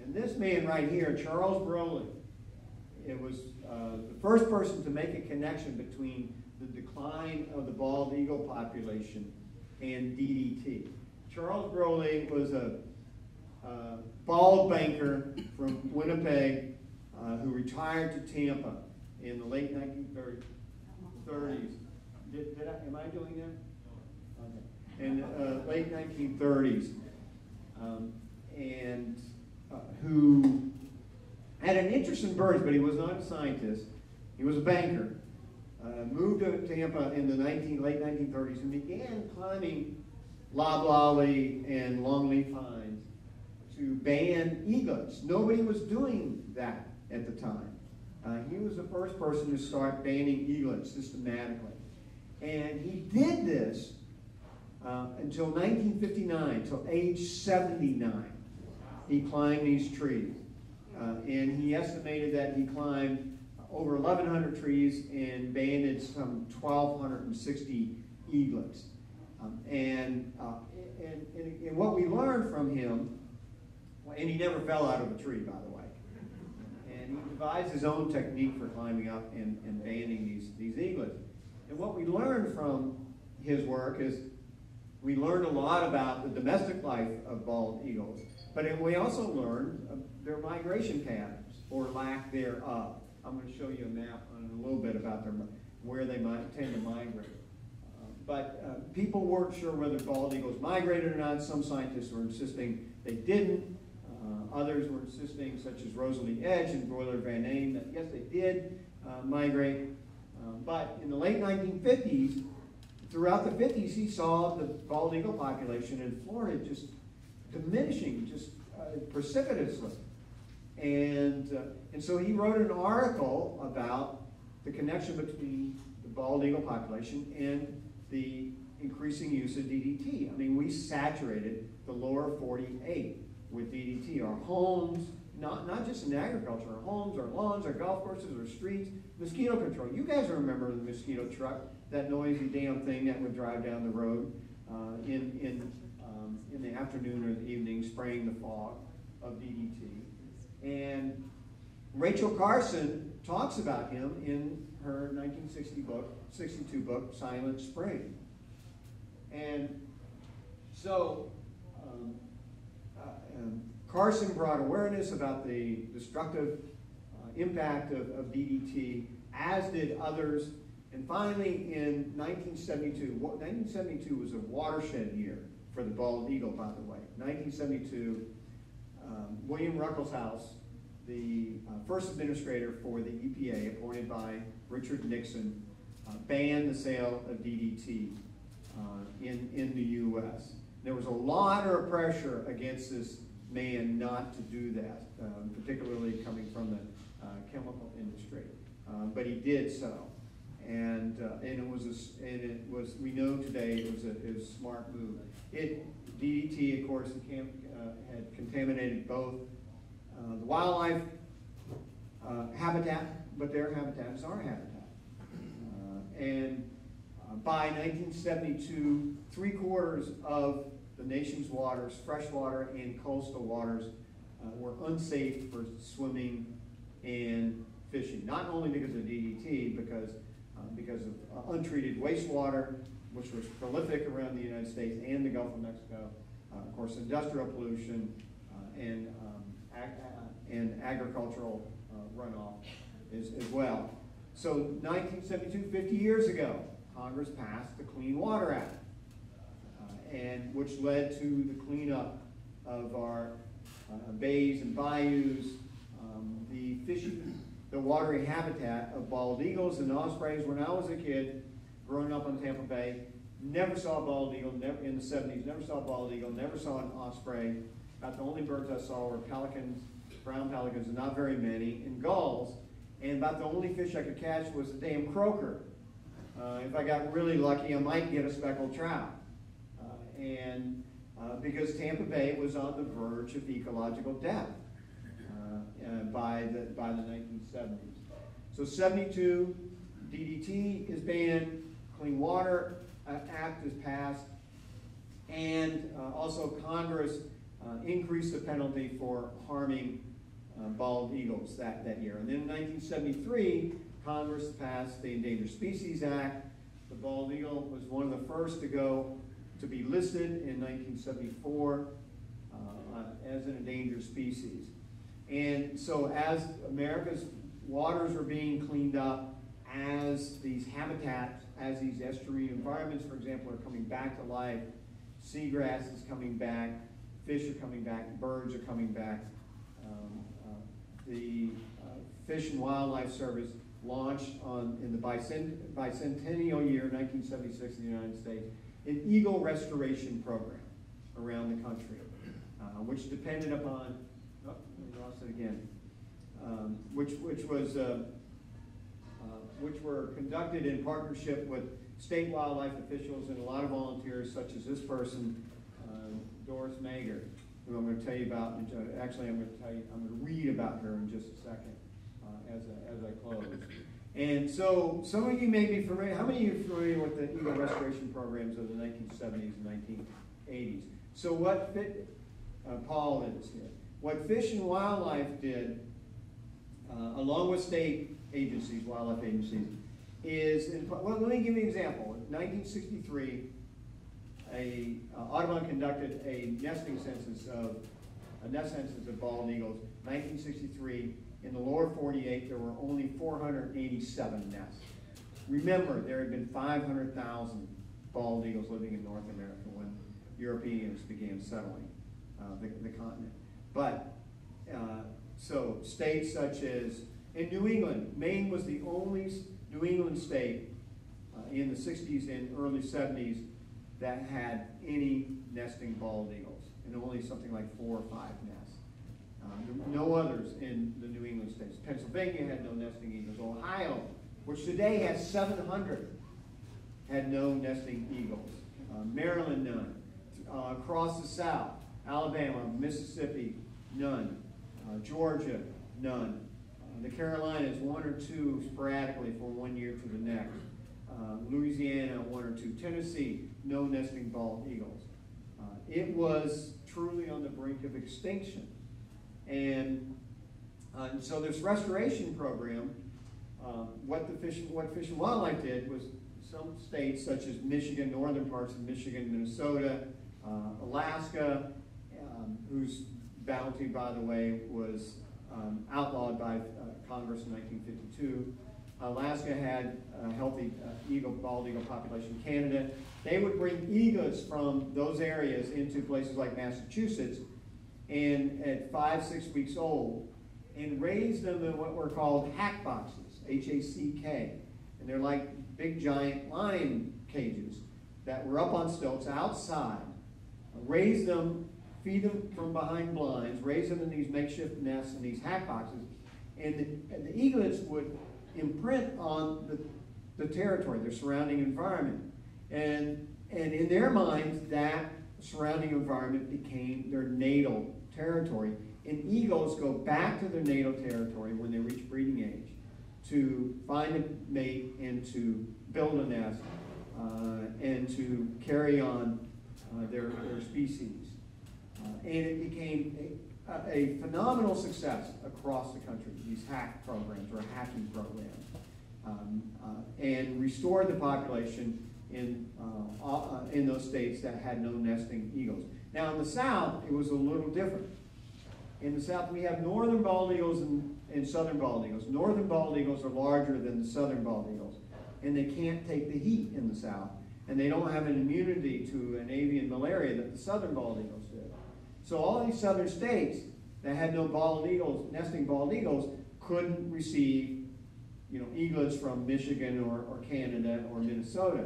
And this man right here, Charles Broley, it was uh, the first person to make a connection between the decline of the bald eagle population and DDT. Charles Broley was a uh, bald banker from Winnipeg uh, who retired to Tampa in the late 1930s. Did, did I, am I doing that? In uh, late 1930s, um, and uh, who had an interest in birds, but he was not a scientist. He was a banker. Uh, moved to Tampa in the 19, late 1930s and began climbing loblolly and longleaf pines to ban eaglets. Nobody was doing that at the time. Uh, he was the first person to start banning eaglets systematically. And he did this uh, until 1959, until age 79. He climbed these trees. Uh, and he estimated that he climbed over 1,100 trees and banded some 1,260 eaglets. Um, and, uh, and, and, and what we learned from him, and he never fell out of a tree, by the way. And he devised his own technique for climbing up and, and banding these, these eaglets. And what we learned from his work is we learned a lot about the domestic life of bald eagles, but we also learned their migration patterns or lack thereof. I'm going to show you a map in a little bit about their, where they might tend to migrate. Uh, but uh, people weren't sure whether bald eagles migrated or not. Some scientists were insisting they didn't. Others were insisting, such as Rosalie Edge and Broley Van Name, that yes, they did uh, migrate. Uh, but in the late 1950s, throughout the 50s, he saw the bald eagle population in Florida just diminishing, just uh, precipitously. And, uh, and so he wrote an article about the connection between the bald eagle population and the increasing use of DDT. I mean, we saturated the lower 48 with DDT. Our homes, not, not just in agriculture, our homes, our lawns, our golf courses, our streets, mosquito control. You guys remember the mosquito truck, that noisy damn thing that would drive down the road uh, in, in, um, in the afternoon or the evening, spraying the fog of DDT. And Rachel Carson talks about him in her 1960 book, 62 book, Silent Spring. And so um, Carson brought awareness about the destructive uh, impact of, of DDT, as did others. And finally, in 1972, 1972 was a watershed year for the bald eagle, by the way. 1972, um, William Ruckelshaus, the uh, first administrator for the EPA, appointed by Richard Nixon, uh, banned the sale of DDT uh, in, in the U.S. There was a lot of pressure against this man not to do that, um, particularly coming from the uh, chemical industry. Uh, but he did so. And, uh, and it was a, and it was we know today it was a, it was a smart move. It DDT, of course, camp, had contaminated both uh, the wildlife uh, habitat, but their habitat is our habitat. Uh, and Uh, by 1972, three quarters of the nation's waters, freshwater and coastal waters, uh, were unsafe for swimming and fishing. Not only because of DDT, because, uh, because of uh, untreated wastewater, which was prolific around the United States and the Gulf of Mexico, uh, of course, industrial pollution uh, and, um, ag uh, and agricultural uh, runoff as, as well. So 1972, 50 years ago, Congress passed the Clean Water Act, uh, and which led to the cleanup of our uh, bays and bayous, um, the fishing, the watery habitat of bald eagles and ospreys. When I was a kid, growing up in Tampa Bay, never saw a bald eagle, never in the 70s, never saw a bald eagle, never saw an osprey. About the only birds I saw were pelicans, brown pelicans, and not very many, and gulls. And about the only fish I could catch was a damn croaker. Uh, if I got really lucky, I might get a speckled trout. Uh, and uh, because Tampa Bay was on the verge of ecological death uh, uh, by, the, by the 1970s. So 72, DDT is banned, Clean Water uh, Act is passed, and also Congress increased the penalty for harming bald eagles that, that year. And then in 1973, Congress passed the Endangered Species Act. The bald eagle was one of the first to go to be listed in 1974 uh, as an endangered species. And so as America's waters are being cleaned up, as these habitats, as these estuary environments, for example, are coming back to life, seagrass is coming back, fish are coming back, birds are coming back. Um, uh, the uh, Fish and Wildlife Service launched on, in the bicent bicentennial year, 1976 in the United States, an eagle restoration program around the country, uh, which depended upon, oh, we lost it again, um, which, which was, uh, uh, which were conducted in partnership with state wildlife officials and a lot of volunteers such as this person, uh, Doris Mager, who I'm going to tell you about, actually I'm going to tell you, I'm going to read about her in just a second. uh, as, I, as I close. And so some of you may be familiar, how many of you are familiar with the eagle restoration programs of the 1970s and 1980s? So what fit, uh, Paul is here. What Fish and Wildlife did, uh, along with state agencies, wildlife agencies, is, in, well, let me give you an example. In 1963, a, uh, Audubon conducted a nesting census of, a nest census of bald eagles. 1963, in the lower 48, there were only 487 nests. Remember, there had been 500,000 bald eagles living in North America when Europeans began settling uh, the, the, continent. But, uh, so states such as, in New England, Maine was the only New England state uh, in the 60s and early 70s that had any nesting bald eagles, and only something like four or five nests. Uh, no others in the New England states. Pennsylvania had no nesting eagles. Ohio, which today has 700, had no nesting eagles. Uh, Maryland, none. Uh, across the South, Alabama, Mississippi, none. Uh, Georgia, none. Uh, the Carolinas, one or two sporadically from one year to the next. Uh, Louisiana, one or two. Tennessee, no nesting bald eagles. it was truly on the brink of extinction. And, uh, and so this restoration program, uh, what the fish, what Fish and Wildlife did was some states such as Michigan, northern parts of Michigan, Minnesota, uh, Alaska, um, whose bounty, by the way, was um, outlawed by uh, Congress in 1952. Alaska had a healthy uh, eagle, bald eagle population. Canada, they would bring eagles from those areas into places like Massachusetts and at five, six weeks old, and raise them in what were called hack boxes, H-A-C-K. And they're like big giant lion cages that were up on stilts outside. Raise them, feed them from behind blinds, raise them in these makeshift nests and these hack boxes. And the, and the eaglets would imprint on the, the territory, their surrounding environment. And, and in their minds, that surrounding environment became their natal territory. And eagles go back to their natal territory when they reach breeding age to find a mate and to build a nest uh, and to carry on uh, their, their species. Uh, and it became a, a phenomenal success across the country, these hack programs or hacking programs, um, uh, and restored the population in, uh, uh, in those states that had no nesting eagles. Now in the South, it was a little different. In the South, we have northern bald eagles and, and southern bald eagles. Northern bald eagles are larger than the southern bald eagles, and they can't take the heat in the South. And they don't have an immunity to an avian malaria that the southern bald eagles do. So all these southern states that had no bald eagles, nesting bald eagles, couldn't receive you know, eaglets from Michigan or, or Canada or Minnesota.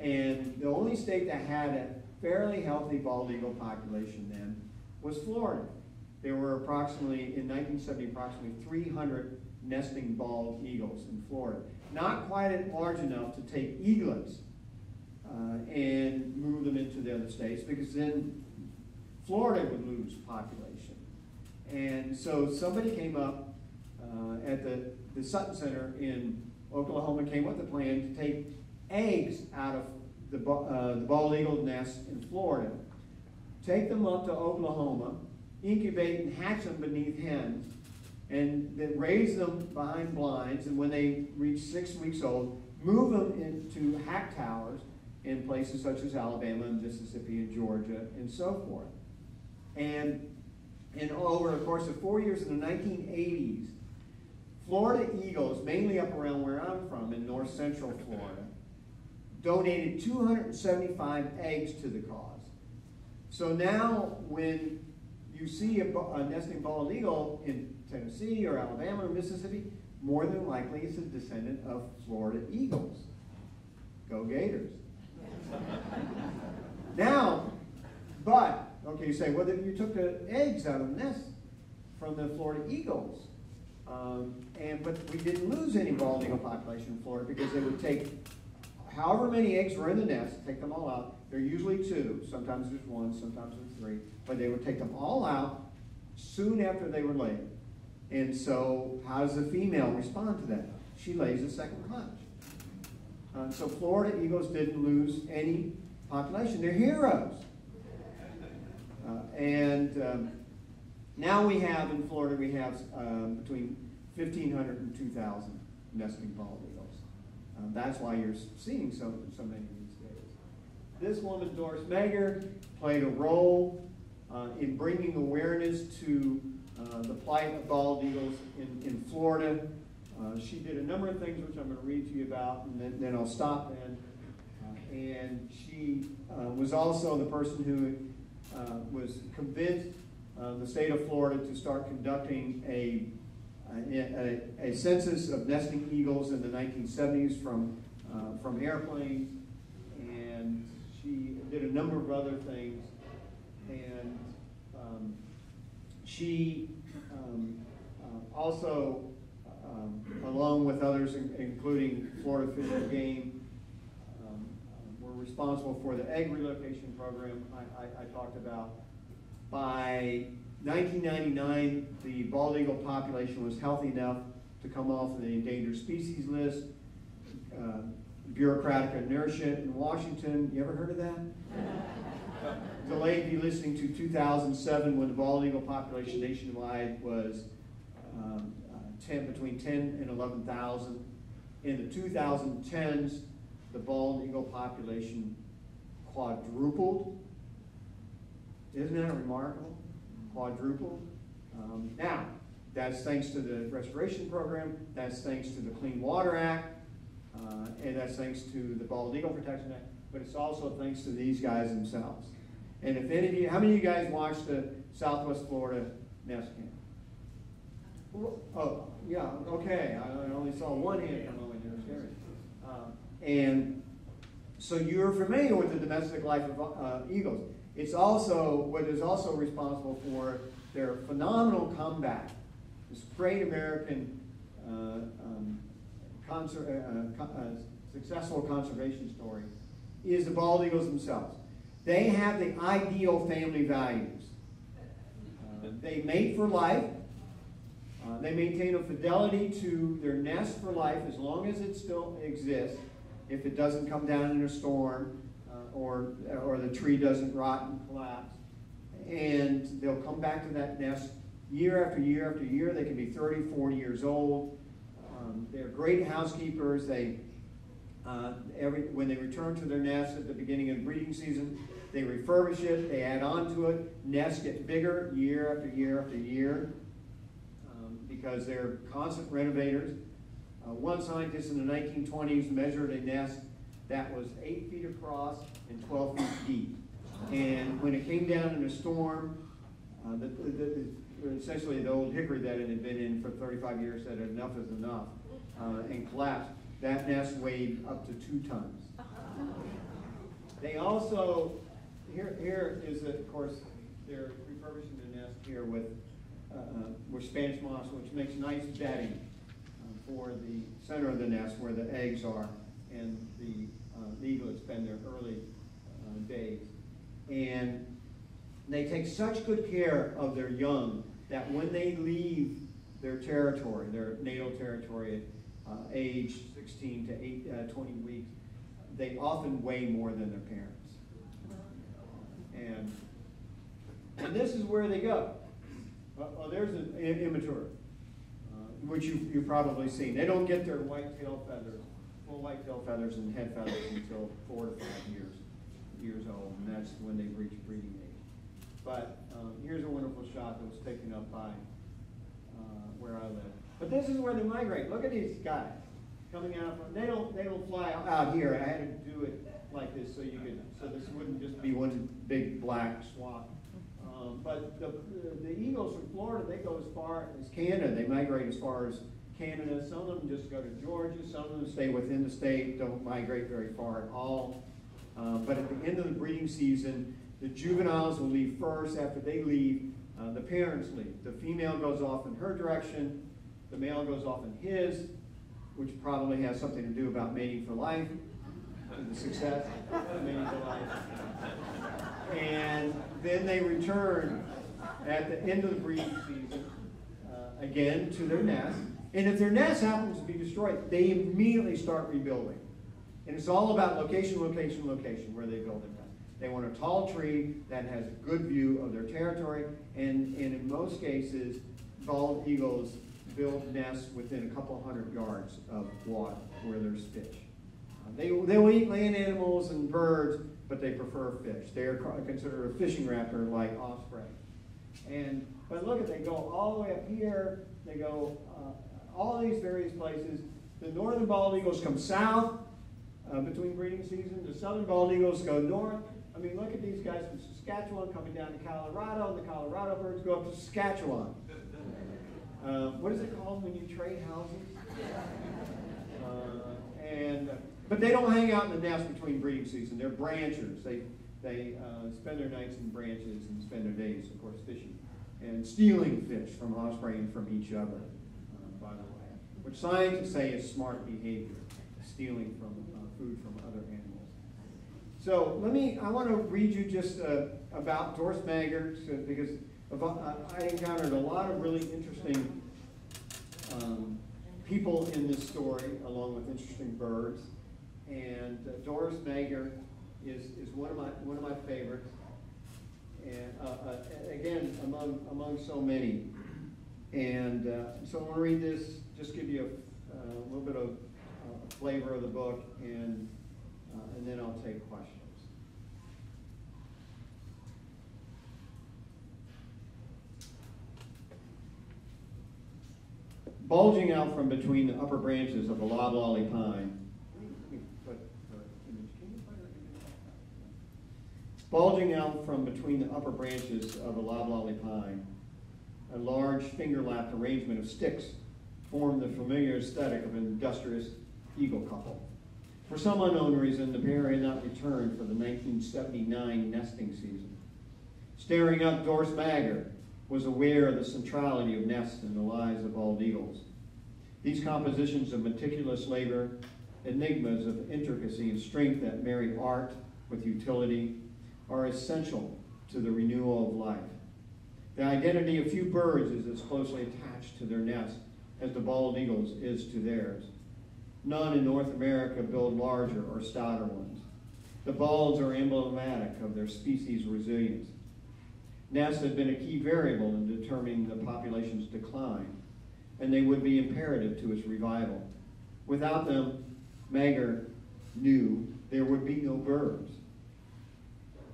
And the only state that had a fairly healthy bald eagle population then was Florida. There were approximately, in 1970, approximately 300 nesting bald eagles in Florida. Not quite large enough to take eaglets uh, and move them into the other states because then Florida would lose population. And so somebody came up uh, at the, the Sutton Center in Oklahoma, came up with a plan to take eggs out of the, uh, the bald eagle nest in Florida, take them up to Oklahoma, incubate and hatch them beneath hens, and then raise them behind blinds, and when they reach six weeks old, move them into hack towers in places such as Alabama and Mississippi and Georgia and so forth. And, and over the course of four years in the 1980s, Florida Eagles, mainly up around where I'm from in north central Florida, donated 275 eggs to the cause. So now when you see a, a, nesting bald eagle in Tennessee or Alabama or Mississippi, more than likely it's a descendant of Florida eagles. Go Gators. *laughs* now, but, okay, you say, well, then you took the eggs out of the nest from the Florida eagles. Um, and But we didn't lose any bald eagle population in Florida because they would take however many eggs were in the nest, take them all out. They're usually two. Sometimes there's one, sometimes there's three. But they would take them all out soon after they were laid. And so how does the female respond to that? She lays a second clutch. Uh, so Florida eagles didn't lose any population. They're heroes. Uh, and um, now we have in Florida, we have um, between 1,500 and 2,000 nesting bald eagles. Um, that's why you're seeing so, so many these days. This woman, Doris Mager, played a role uh, in bringing awareness to uh, the plight of bald eagles in, in Florida. Uh, she did a number of things which I'm going to read to you about, and then, then I'll stop then. Uh, and she uh, was also the person who uh, was convinced the state of Florida to start conducting a a, a, census of nesting eagles in the 1970s from, uh, from airplanes, and she did a number of other things, and um, she um, uh, also, um, along with others, including Florida Fish and Game, um, were responsible for the egg relocation program I, I, I talked about. By 1999, the bald eagle population was healthy enough to come off the endangered species list. Uh, bureaucratic inertia in Washington, you ever heard of that? *laughs* Delayed you listening to 2007 when the bald eagle population nationwide was um, uh, 10, between 10 and 11,000. In the 2010s, the bald eagle population quadrupled. Isn't that remarkable? Quadrupled. Um, now, that's thanks to the restoration program, that's thanks to the Clean Water Act, uh, and that's thanks to the Bald Eagle Protection Act, but it's also thanks to these guys themselves. And if any of you, how many of you guys watched the Southwest Florida nest camp? Oh, yeah, okay, I only saw one hand come over there, um, and so you're familiar with the domestic life of uh, eagles. It's also what is also responsible for their phenomenal comeback, this great American uh, um, conser uh, uh, successful conservation story, is the bald eagles themselves. They have the ideal family values. Uh, they mate for life. Uh, they maintain a fidelity to their nest for life as long as it still exists. if it doesn't come down in a storm or, or the tree doesn't rot and collapse. And they'll come back to that nest year after year after year. They can be 30, 40 years old. Um, they're great housekeepers. They, uh, every, when they return to their nest at the beginning of breeding season, they refurbish it, they add on to it. Nests get bigger year after year after year um, because they're constant renovators. Uh, one scientist in the 1920s measured a nest that was 8 feet across and 12 feet deep. And when it came down in a storm, uh, the, the, essentially the old hickory that it had been in for 35 years said enough is enough uh, and collapsed. That nest weighed up to two tons. They also, here, here is, of course, they're refurbishing the nest here with, uh, uh, with Spanish moss, which makes nice bedding uh, for the center of the nest where the eggs are and the, uh, It's been their early uh, days. And they take such good care of their young that when they leave their territory, their natal territory at uh, age 16 to eight, uh, 20 weeks, they often weigh more than their parents. And, and this is where they go. Well, well there's an immature, uh, which you, you've probably seen. They don't get their white tail feathers, full white tail feathers and head feathers until four to five years years old, and that's when they reach breeding age. But um, here's a wonderful shot that was taken up by uh, where I live. But this is where they migrate. Look at these guys coming out from. They don't. They don't fly out here. I had to do it like this so you could. So this wouldn't just be one big black swath. Um, but the, the, the eagles from Florida, they go as far as Canada. They migrate as far as Canada. Some of them just go to Georgia. Some of them stay within the state. Don't migrate very far at all. Uh, but at the end of the breeding season, the juveniles will leave first. After they leave, uh, the parents leave. The female goes off in her direction. The male goes off in his, which probably has something to do about mating for life, the success of mating for life. And then they return at the end of the breeding season uh, again to their nest. And if their nest happens to be destroyed, they immediately start rebuilding. And it's all about location, location, location, where they build their nest. They want a tall tree that has a good view of their territory, and, and in most cases, bald eagles build nests within a couple hundred yards of water where there's fish. Uh, they, they will eat land animals and birds, but they prefer fish. They are considered a fishing raptor like osprey. And but look at they go all the way up here. They go uh, all these various places. The northern bald eagles come south uh, between breeding seasons. The southern bald eagles go north. I mean, look at these guys from Saskatchewan coming down to Colorado, and the Colorado birds go up to Saskatchewan. Uh, what is it called when you trade houses? Uh, and but they don't hang out in the nest between breeding season. They're branchers. They they uh, spend their nights in branches and spend their days, of course, fishing and stealing fish from osprey and from each other. Uh, by the way, which scientists say is smart behavior, stealing from food from other animals. So let me, I want to read you just uh, about Doris Mager because uh, I encountered a lot of really interesting um, people in this story along with interesting birds. And uh, Doris Mager is, is one of my one of my favorites. And uh, uh, again, among among so many. And uh, so I'm going to read this, just give you a, a little bit of flavor of the book, and, uh, and then I'll take questions. Bulging out from between the upper branches of the loblolly pine, bulging out from between the upper branches of the loblolly pine, a large finger-lapped arrangement of sticks formed the familiar aesthetic of an industrious eagle couple. For some unknown reason, the pair had not returned for the 1979 nesting season. Staring up, Doris Mager was aware of the centrality of nests in the lives of bald eagles. These compositions of meticulous labor, enigmas of intricacy and strength that marry art with utility, are essential to the renewal of life. The identity of few birds is as closely attached to their nest as the bald eagle's is to theirs. None in North America build larger or stouter ones. The balds are emblematic of their species' resilience. Nests have been a key variable in determining the population's decline, and they would be imperative to its revival. Without them, Mager knew there would be no birds.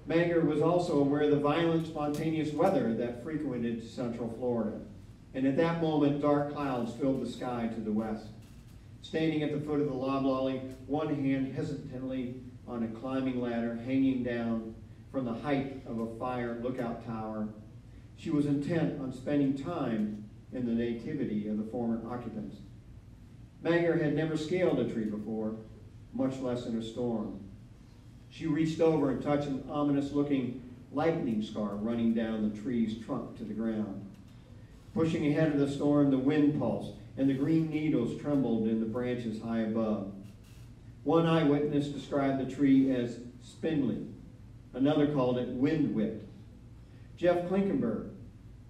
Mager was also aware of the violent, spontaneous weather that frequented central Florida, and at that moment, dark clouds filled the sky to the west. Standing at the foot of the loblolly, one hand hesitantly on a climbing ladder hanging down from the height of a fire lookout tower, she was intent on spending time in the nativity of the former occupants. Mager had never scaled a tree before, much less in a storm. She reached over and touched an ominous looking lightning scar running down the tree's trunk to the ground. Pushing ahead of the storm, the wind pulsed, and the green needles trembled in the branches high above. One eyewitness described the tree as spindly. Another called it wind whipped. Jeff Klinkenberg,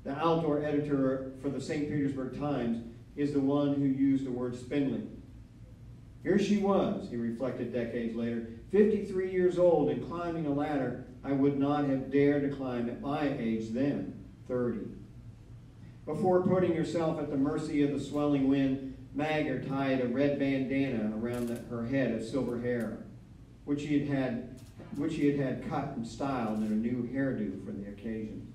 the outdoor editor for the St. Petersburg Times, is the one who used the word spindly. Here she was, he reflected decades later, 53 years old and climbing a ladder I would not have dared to climb at my age then, 30. Before putting herself at the mercy of the swelling wind, Mager tied a red bandana around the, her head of silver hair, which she had had, which he had had cut and styled in a new hairdo for the occasion.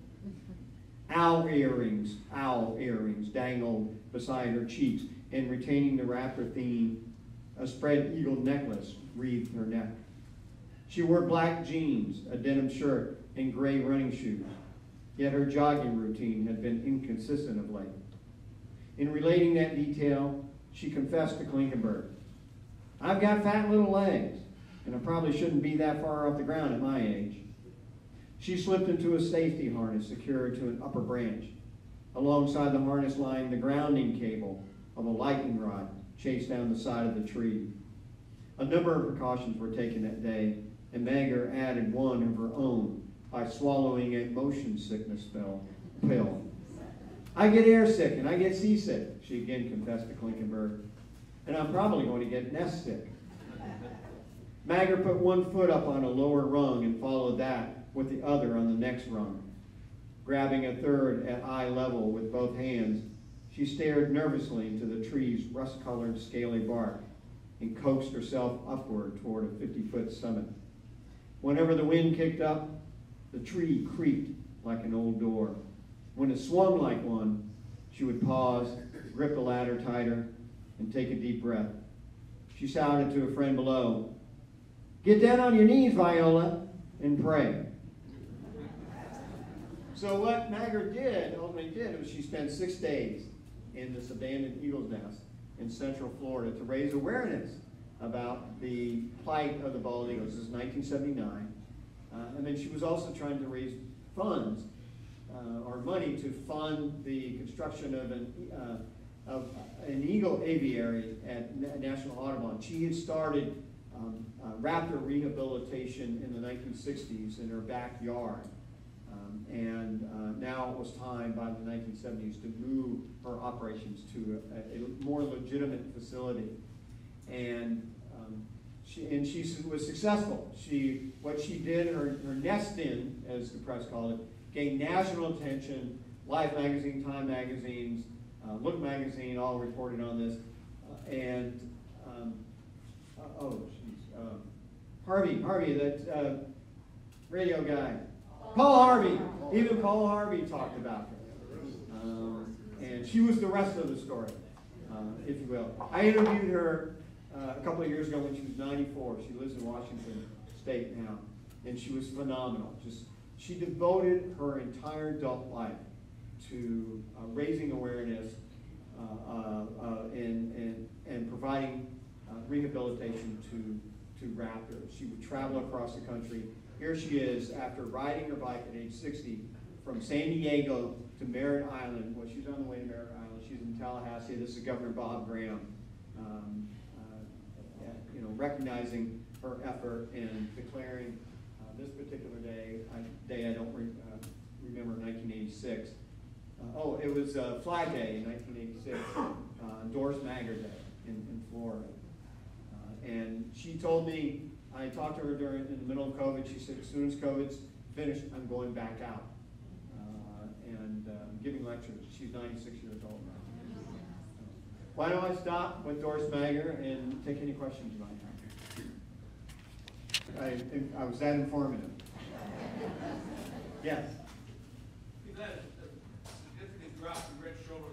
*laughs* Owl earrings, owl earrings dangled beside her cheeks, and retaining the raptor theme, a spread eagle necklace wreathed her neck. She wore black jeans, a denim shirt, and gray running shoes. Yet her jogging routine had been inconsistent of late. In relating that detail, she confessed to Klinkenberg, I've got fat little legs, and I probably shouldn't be that far off the ground at my age. She slipped into a safety harness secured to an upper branch. Alongside the harness lying the grounding cable of a lightning rod chased down the side of the tree. A number of precautions were taken that day, and Mager added one of her own by swallowing a motion sickness pill. I get airsick and I get seasick, she again confessed to Klinkenberg. And I'm probably going to get nest sick. Mager put one foot up on a lower rung and followed that with the other on the next rung. Grabbing a third at eye level with both hands, she stared nervously into the tree's rust-colored scaly bark and coaxed herself upward toward a 50-foot summit. Whenever the wind kicked up, the tree creaked like an old door. When it swung like one, she would pause, grip the ladder tighter, and take a deep breath. She shouted to a friend below, Get down on your knees, Viola, and pray. So what Mager did, ultimately did, was she spent six days in this abandoned eagle's nest in central Florida to raise awareness about the plight of the bald eagles. This is 1979. Uh, and then she was also trying to raise funds uh, or money to fund the construction of an, uh, of an eagle aviary at National Audubon. She had started um, raptor rehabilitation in the 1960s in her backyard. Um, and uh, now it was time by the 1970s to move her operations to a, a more legitimate facility. And she, and she was successful. She, what she did, her, her nest in, as the press called it, gained national attention. Life magazine, Time magazines, uh, Look magazine all reported on this. Uh, and, um, uh, oh, jeez. Um, Harvey, Harvey, that uh, radio guy. Paul Harvey. Even Paul Harvey talked about her. Um, and she was the rest of the story, uh, if you will. I interviewed her uh, a couple of years ago when she was 94. She lives in Washington State now, and she was phenomenal. Just she devoted her entire adult life to uh, raising awareness uh, uh, uh and, and, and providing rehabilitation to, to raptors. She would travel across the country here she is after riding her bike at age 60 from San Diego to Merritt Island. Well, she's on the way to Merritt Island. She's in Tallahassee. This is Governor Bob Graham, um, you know, recognizing her effort and declaring uh, this particular day, I, day I don't re, uh, remember, 1986. Uh, oh, it was Flag Day in 1986, uh, Doris Mager Day in, in Florida. and she told me, I talked to her during, in the middle of COVID, she said, as soon as COVID's finished, I'm going back out. Uh, and, uh, giving lectures, she's ninety-six years old now. Why don't I stop with Doris Mager and take any questions you might have? I, I was that informative. Yes? We've had a significant drop in red shoulder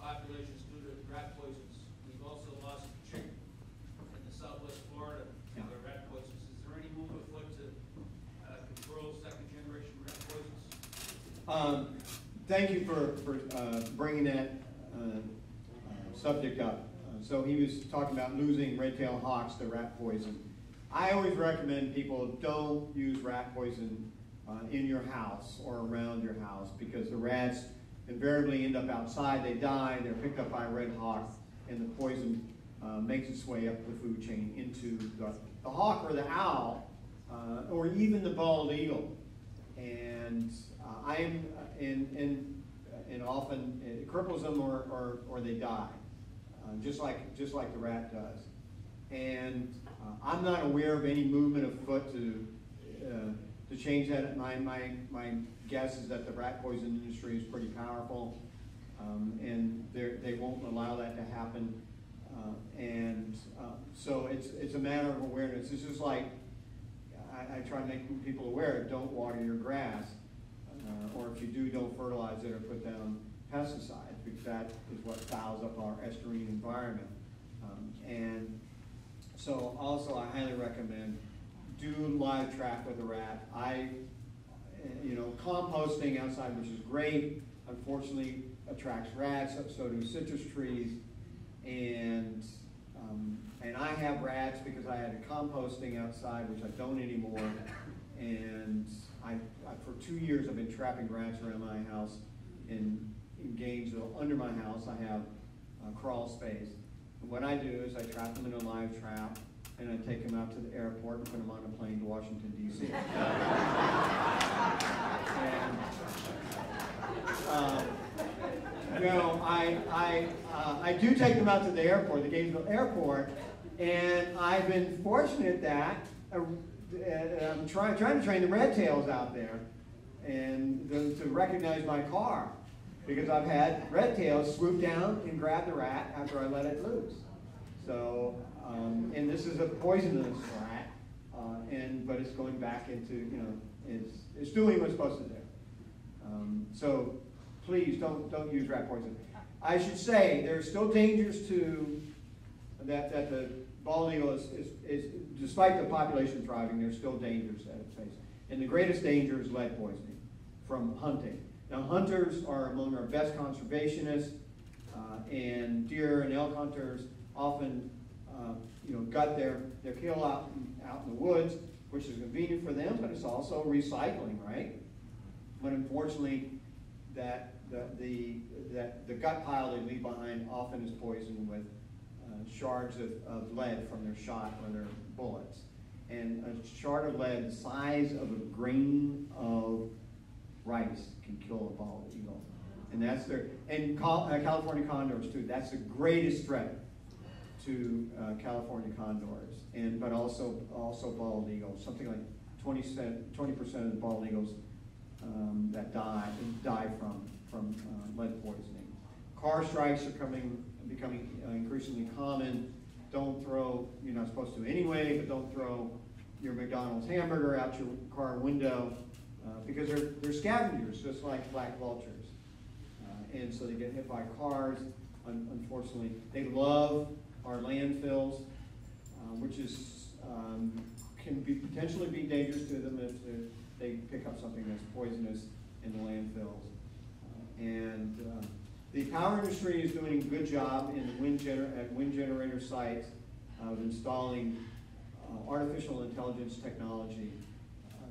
populations due to rat poisons. We've also lost chick in the southwest Florida to the rat poisons. Is there any move afoot to uh, control second generation rat poisons? Um, thank you for, for, uh, bringing that, uh, subject up. Uh, So he was talking about losing red-tailed hawks to rat poison. I always recommend people don't use rat poison, uh, in your house or around your house because the rats invariably end up outside, they die, they're picked up by a red hawk, and the poison, uh, makes its way up the food chain into the, the hawk or the owl, uh, or even the bald eagle. And uh, I am, and, and, and often it cripples them or, or, or they die, uh, just like, just like the rat does. And uh, I'm not aware of any movement afoot to, uh, to change that. My, my, my guess is that the rat poison industry is pretty powerful, um, and they won't allow that to happen. Uh, and uh, so it's, it's a matter of awareness. It's just like I, I try to make people aware, don't water your grass, uh, or if you do, don't fertilize it or put down pesticides, because that is what fouls up our estuarine environment. Um, and so also I highly recommend do live trap with a rat. I, you know, composting outside, which is great, unfortunately attracts rats, so do citrus trees. And, um, and I have rats because I had a composting outside, which I don't anymore. And I, I, for two years, I've been trapping rats around my house in, in Gainesville. Under my house, I have a crawl space. And what I do is I trap them in a live trap, and I take them out to the airport and put them on a plane to Washington D.C. *laughs* and, um, know, I, I, uh, I do take them out to the airport, the Gainesville airport, and I've been fortunate that uh, uh, I'm trying, trying to train the red tails out there and the, to recognize my car because I've had red tails swoop down and grab the rat after I let it loose. So, um, and this is a poisonous rat, uh, and but it's going back into you know it's it's doing what it's supposed to do. Um, so please don't don't use rat poison. I should say there are still dangers to that that the bald eagle is, is, is despite the population thriving, there's still dangers that it faces. And the greatest danger is lead poisoning from hunting. Now hunters are among our best conservationists, uh, and deer and elk hunters often uh, you know gut their their kill out out in the woods, which is convenient for them, but it's also recycling, right? But unfortunately, that the, the that the gut pile they leave behind often is poisoned with uh, shards of, of lead from their shot or their bullets. And a shard of lead the size of a grain of rice can kill a bald eagle. And that's their, and uh, California condors too. That's the greatest threat to uh, California condors, and but also also bald eagles. Something like 20 percent of the bald eagles um, that die die from from uh, lead poisoning. Car strikes are coming becoming uh, increasingly common. Don't throw you're not supposed to anyway, but don't throw your McDonald's hamburger out your car window uh, because they're they're scavengers, just like black vultures, uh, and so they get hit by cars. Un unfortunately, they love our landfills, uh, which is um, can be potentially be dangerous to them if they pick up something that's poisonous in the landfills. Uh, and uh, the power industry is doing a good job in wind gener at wind generator sites of installing artificial intelligence technology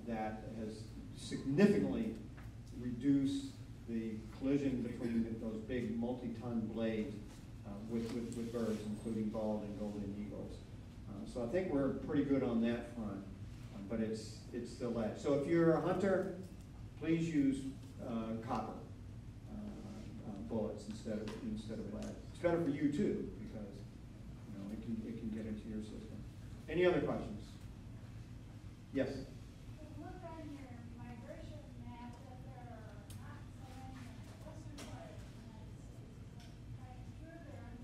that has significantly reduce the collision between those big multi-ton blades uh, with, with, with, birds, including bald and golden eagles. Uh, so I think we're pretty good on that front, uh, but it's, it's still lead. So if you're a hunter, please use uh, copper uh, bullets instead of, instead of lead. It's better for you too, because you know, it, can, it can get into your system. Any other questions? Yes? Look on your migration map that there are not so many in the western part of the United States. I'm sure there are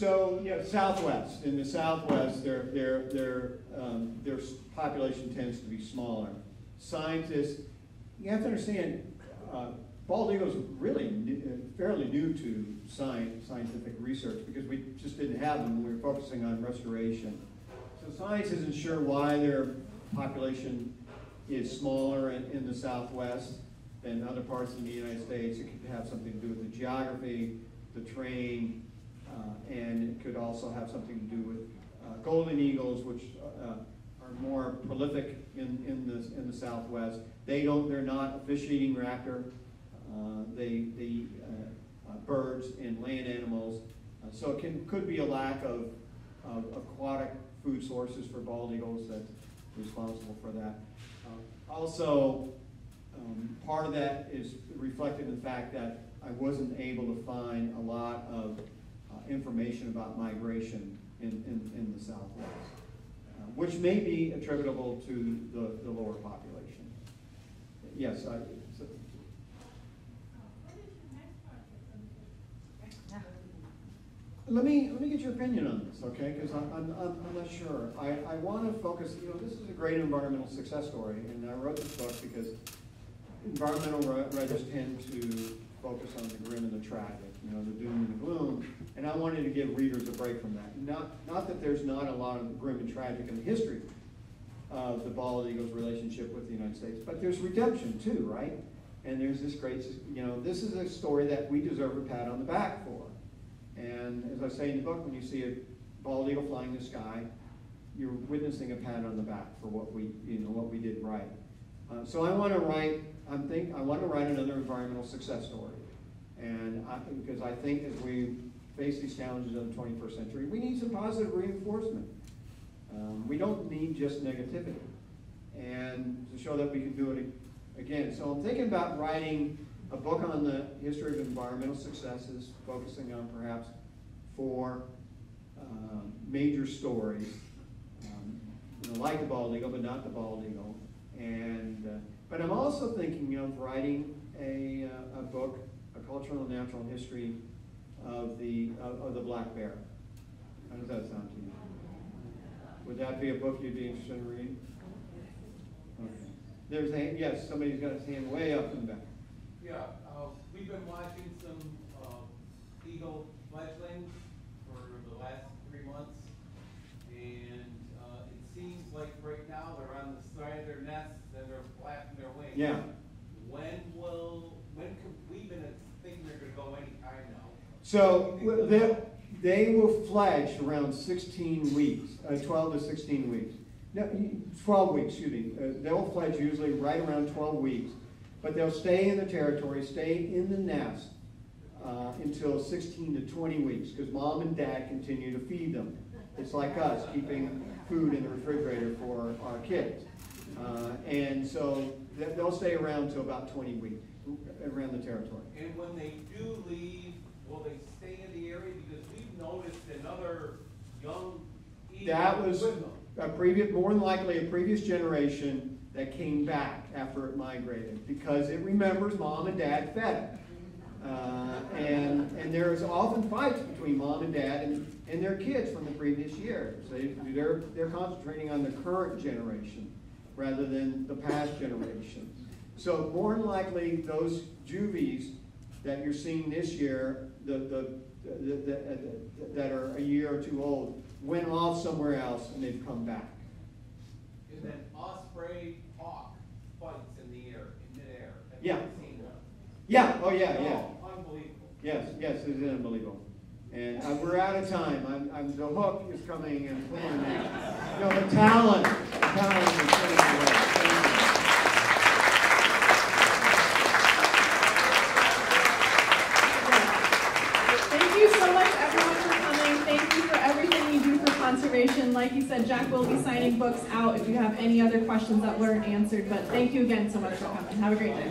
So, southwest, in the southwest, their, their, their, um, their population tends to be smaller. Scientists, you have to understand, uh, bald eagles are really n- uh, fairly new to science, scientific research because we just didn't have them, we were focusing on restoration. So science isn't sure why their population is smaller in, in the southwest than other parts of the United States. It could have something to do with the geography, the terrain, and it could also have something to do with uh, golden eagles, which uh, are more prolific in, in the, in the southwest. They don't, they're not a fish-eating raptor. Uh, they, they, uh, uh, birds and land animals. Uh, so it can, could be a lack of, of aquatic food sources for bald eagles that's responsible for that. Uh, Also, um, part of that is reflected in the fact that I wasn't able to find a lot of uh, information about migration in, in, in the Southwest, uh, which may be attributable to the, the lower population. Yes, I, let me, let me get your opinion on this, okay? Because I'm, I'm, I'm I'm not sure. I, I want to focus, you know, this is a great environmental success story, and I wrote this book because environmental writers tend to focus on the grim and the tragic, you know, the doom and the gloom, and I wanted to give readers a break from that. Not, not that there's not a lot of grim and tragic in the history of the bald eagle's relationship with the United States, but there's redemption too, right? And there's this great, you know, this is a story that we deserve a pat on the back for. And as I say in the book, when you see a bald eagle flying in the sky, you're witnessing a pat on the back for what we, you know, what we did right. Uh, so I want to write, I'm think, I want to write another environmental success story. And I, because I think as we face these challenges of the 21st century, we need some positive reinforcement. Um, we don't need just negativity. And to show that we can do it again. So I'm thinking about writing a book on the history of environmental successes, focusing on perhaps four um, major stories, um, you know, like the bald eagle, but not the bald eagle. And uh, but I'm also thinking of writing a, uh, a book, cultural and natural history of the of, of the black bear. How does that sound to you? Would that be a book you'd be interested in reading? Okay. There's a yes. Somebody's got his hand way up in the back. Yeah, uh, we've been watching some, uh, eagle fledglings for the last three months. And, uh, it seems like right now they're on the side of their nests and they're flapping their wings. Yeah. When will, when could, we've been So they, they will fledge around 16 weeks, uh, 12 to 16 weeks. No, 12 weeks, excuse me. Uh, they'll fledge usually right around 12 weeks, but they'll stay in the territory, stay in the nest uh, until 16 to 20 weeks because mom and dad continue to feed them. It's like us keeping food in the refrigerator for our kids. Uh, and so they- they'll stay around until about 20 weeks around the territory. And when they do leave, will they stay in the area? Because we've noticed another young eagle That was with them. a previous, more than likely a previous generation that came back after it migrated because it remembers mom and dad fed it. Uh, and, and there's often fights between mom and dad and, and their kids from the previous years. They, they're, they're concentrating on the current generation rather than the past generation. So more than likely, those juvies that you're seeing this year, the, the, the, the, the- that are a year or two old, went off somewhere else and they've come back. And then osprey hawk fights in the air, in midair. Have Yeah. you seen? Yeah, oh yeah, yeah. Oh, Unbelievable. Yes, yes, it is unbelievable. And uh, we're out of time. I'm, I'm, the hook is coming and pulling me. No, the talent, the talent is coming away. Thank you. Thank you so much, everyone, for coming. Thank you for everything you do for conservation. Like you said, Jack will be signing books out if you have any other questions that weren't answered. But thank you again so much for coming. Have a great day.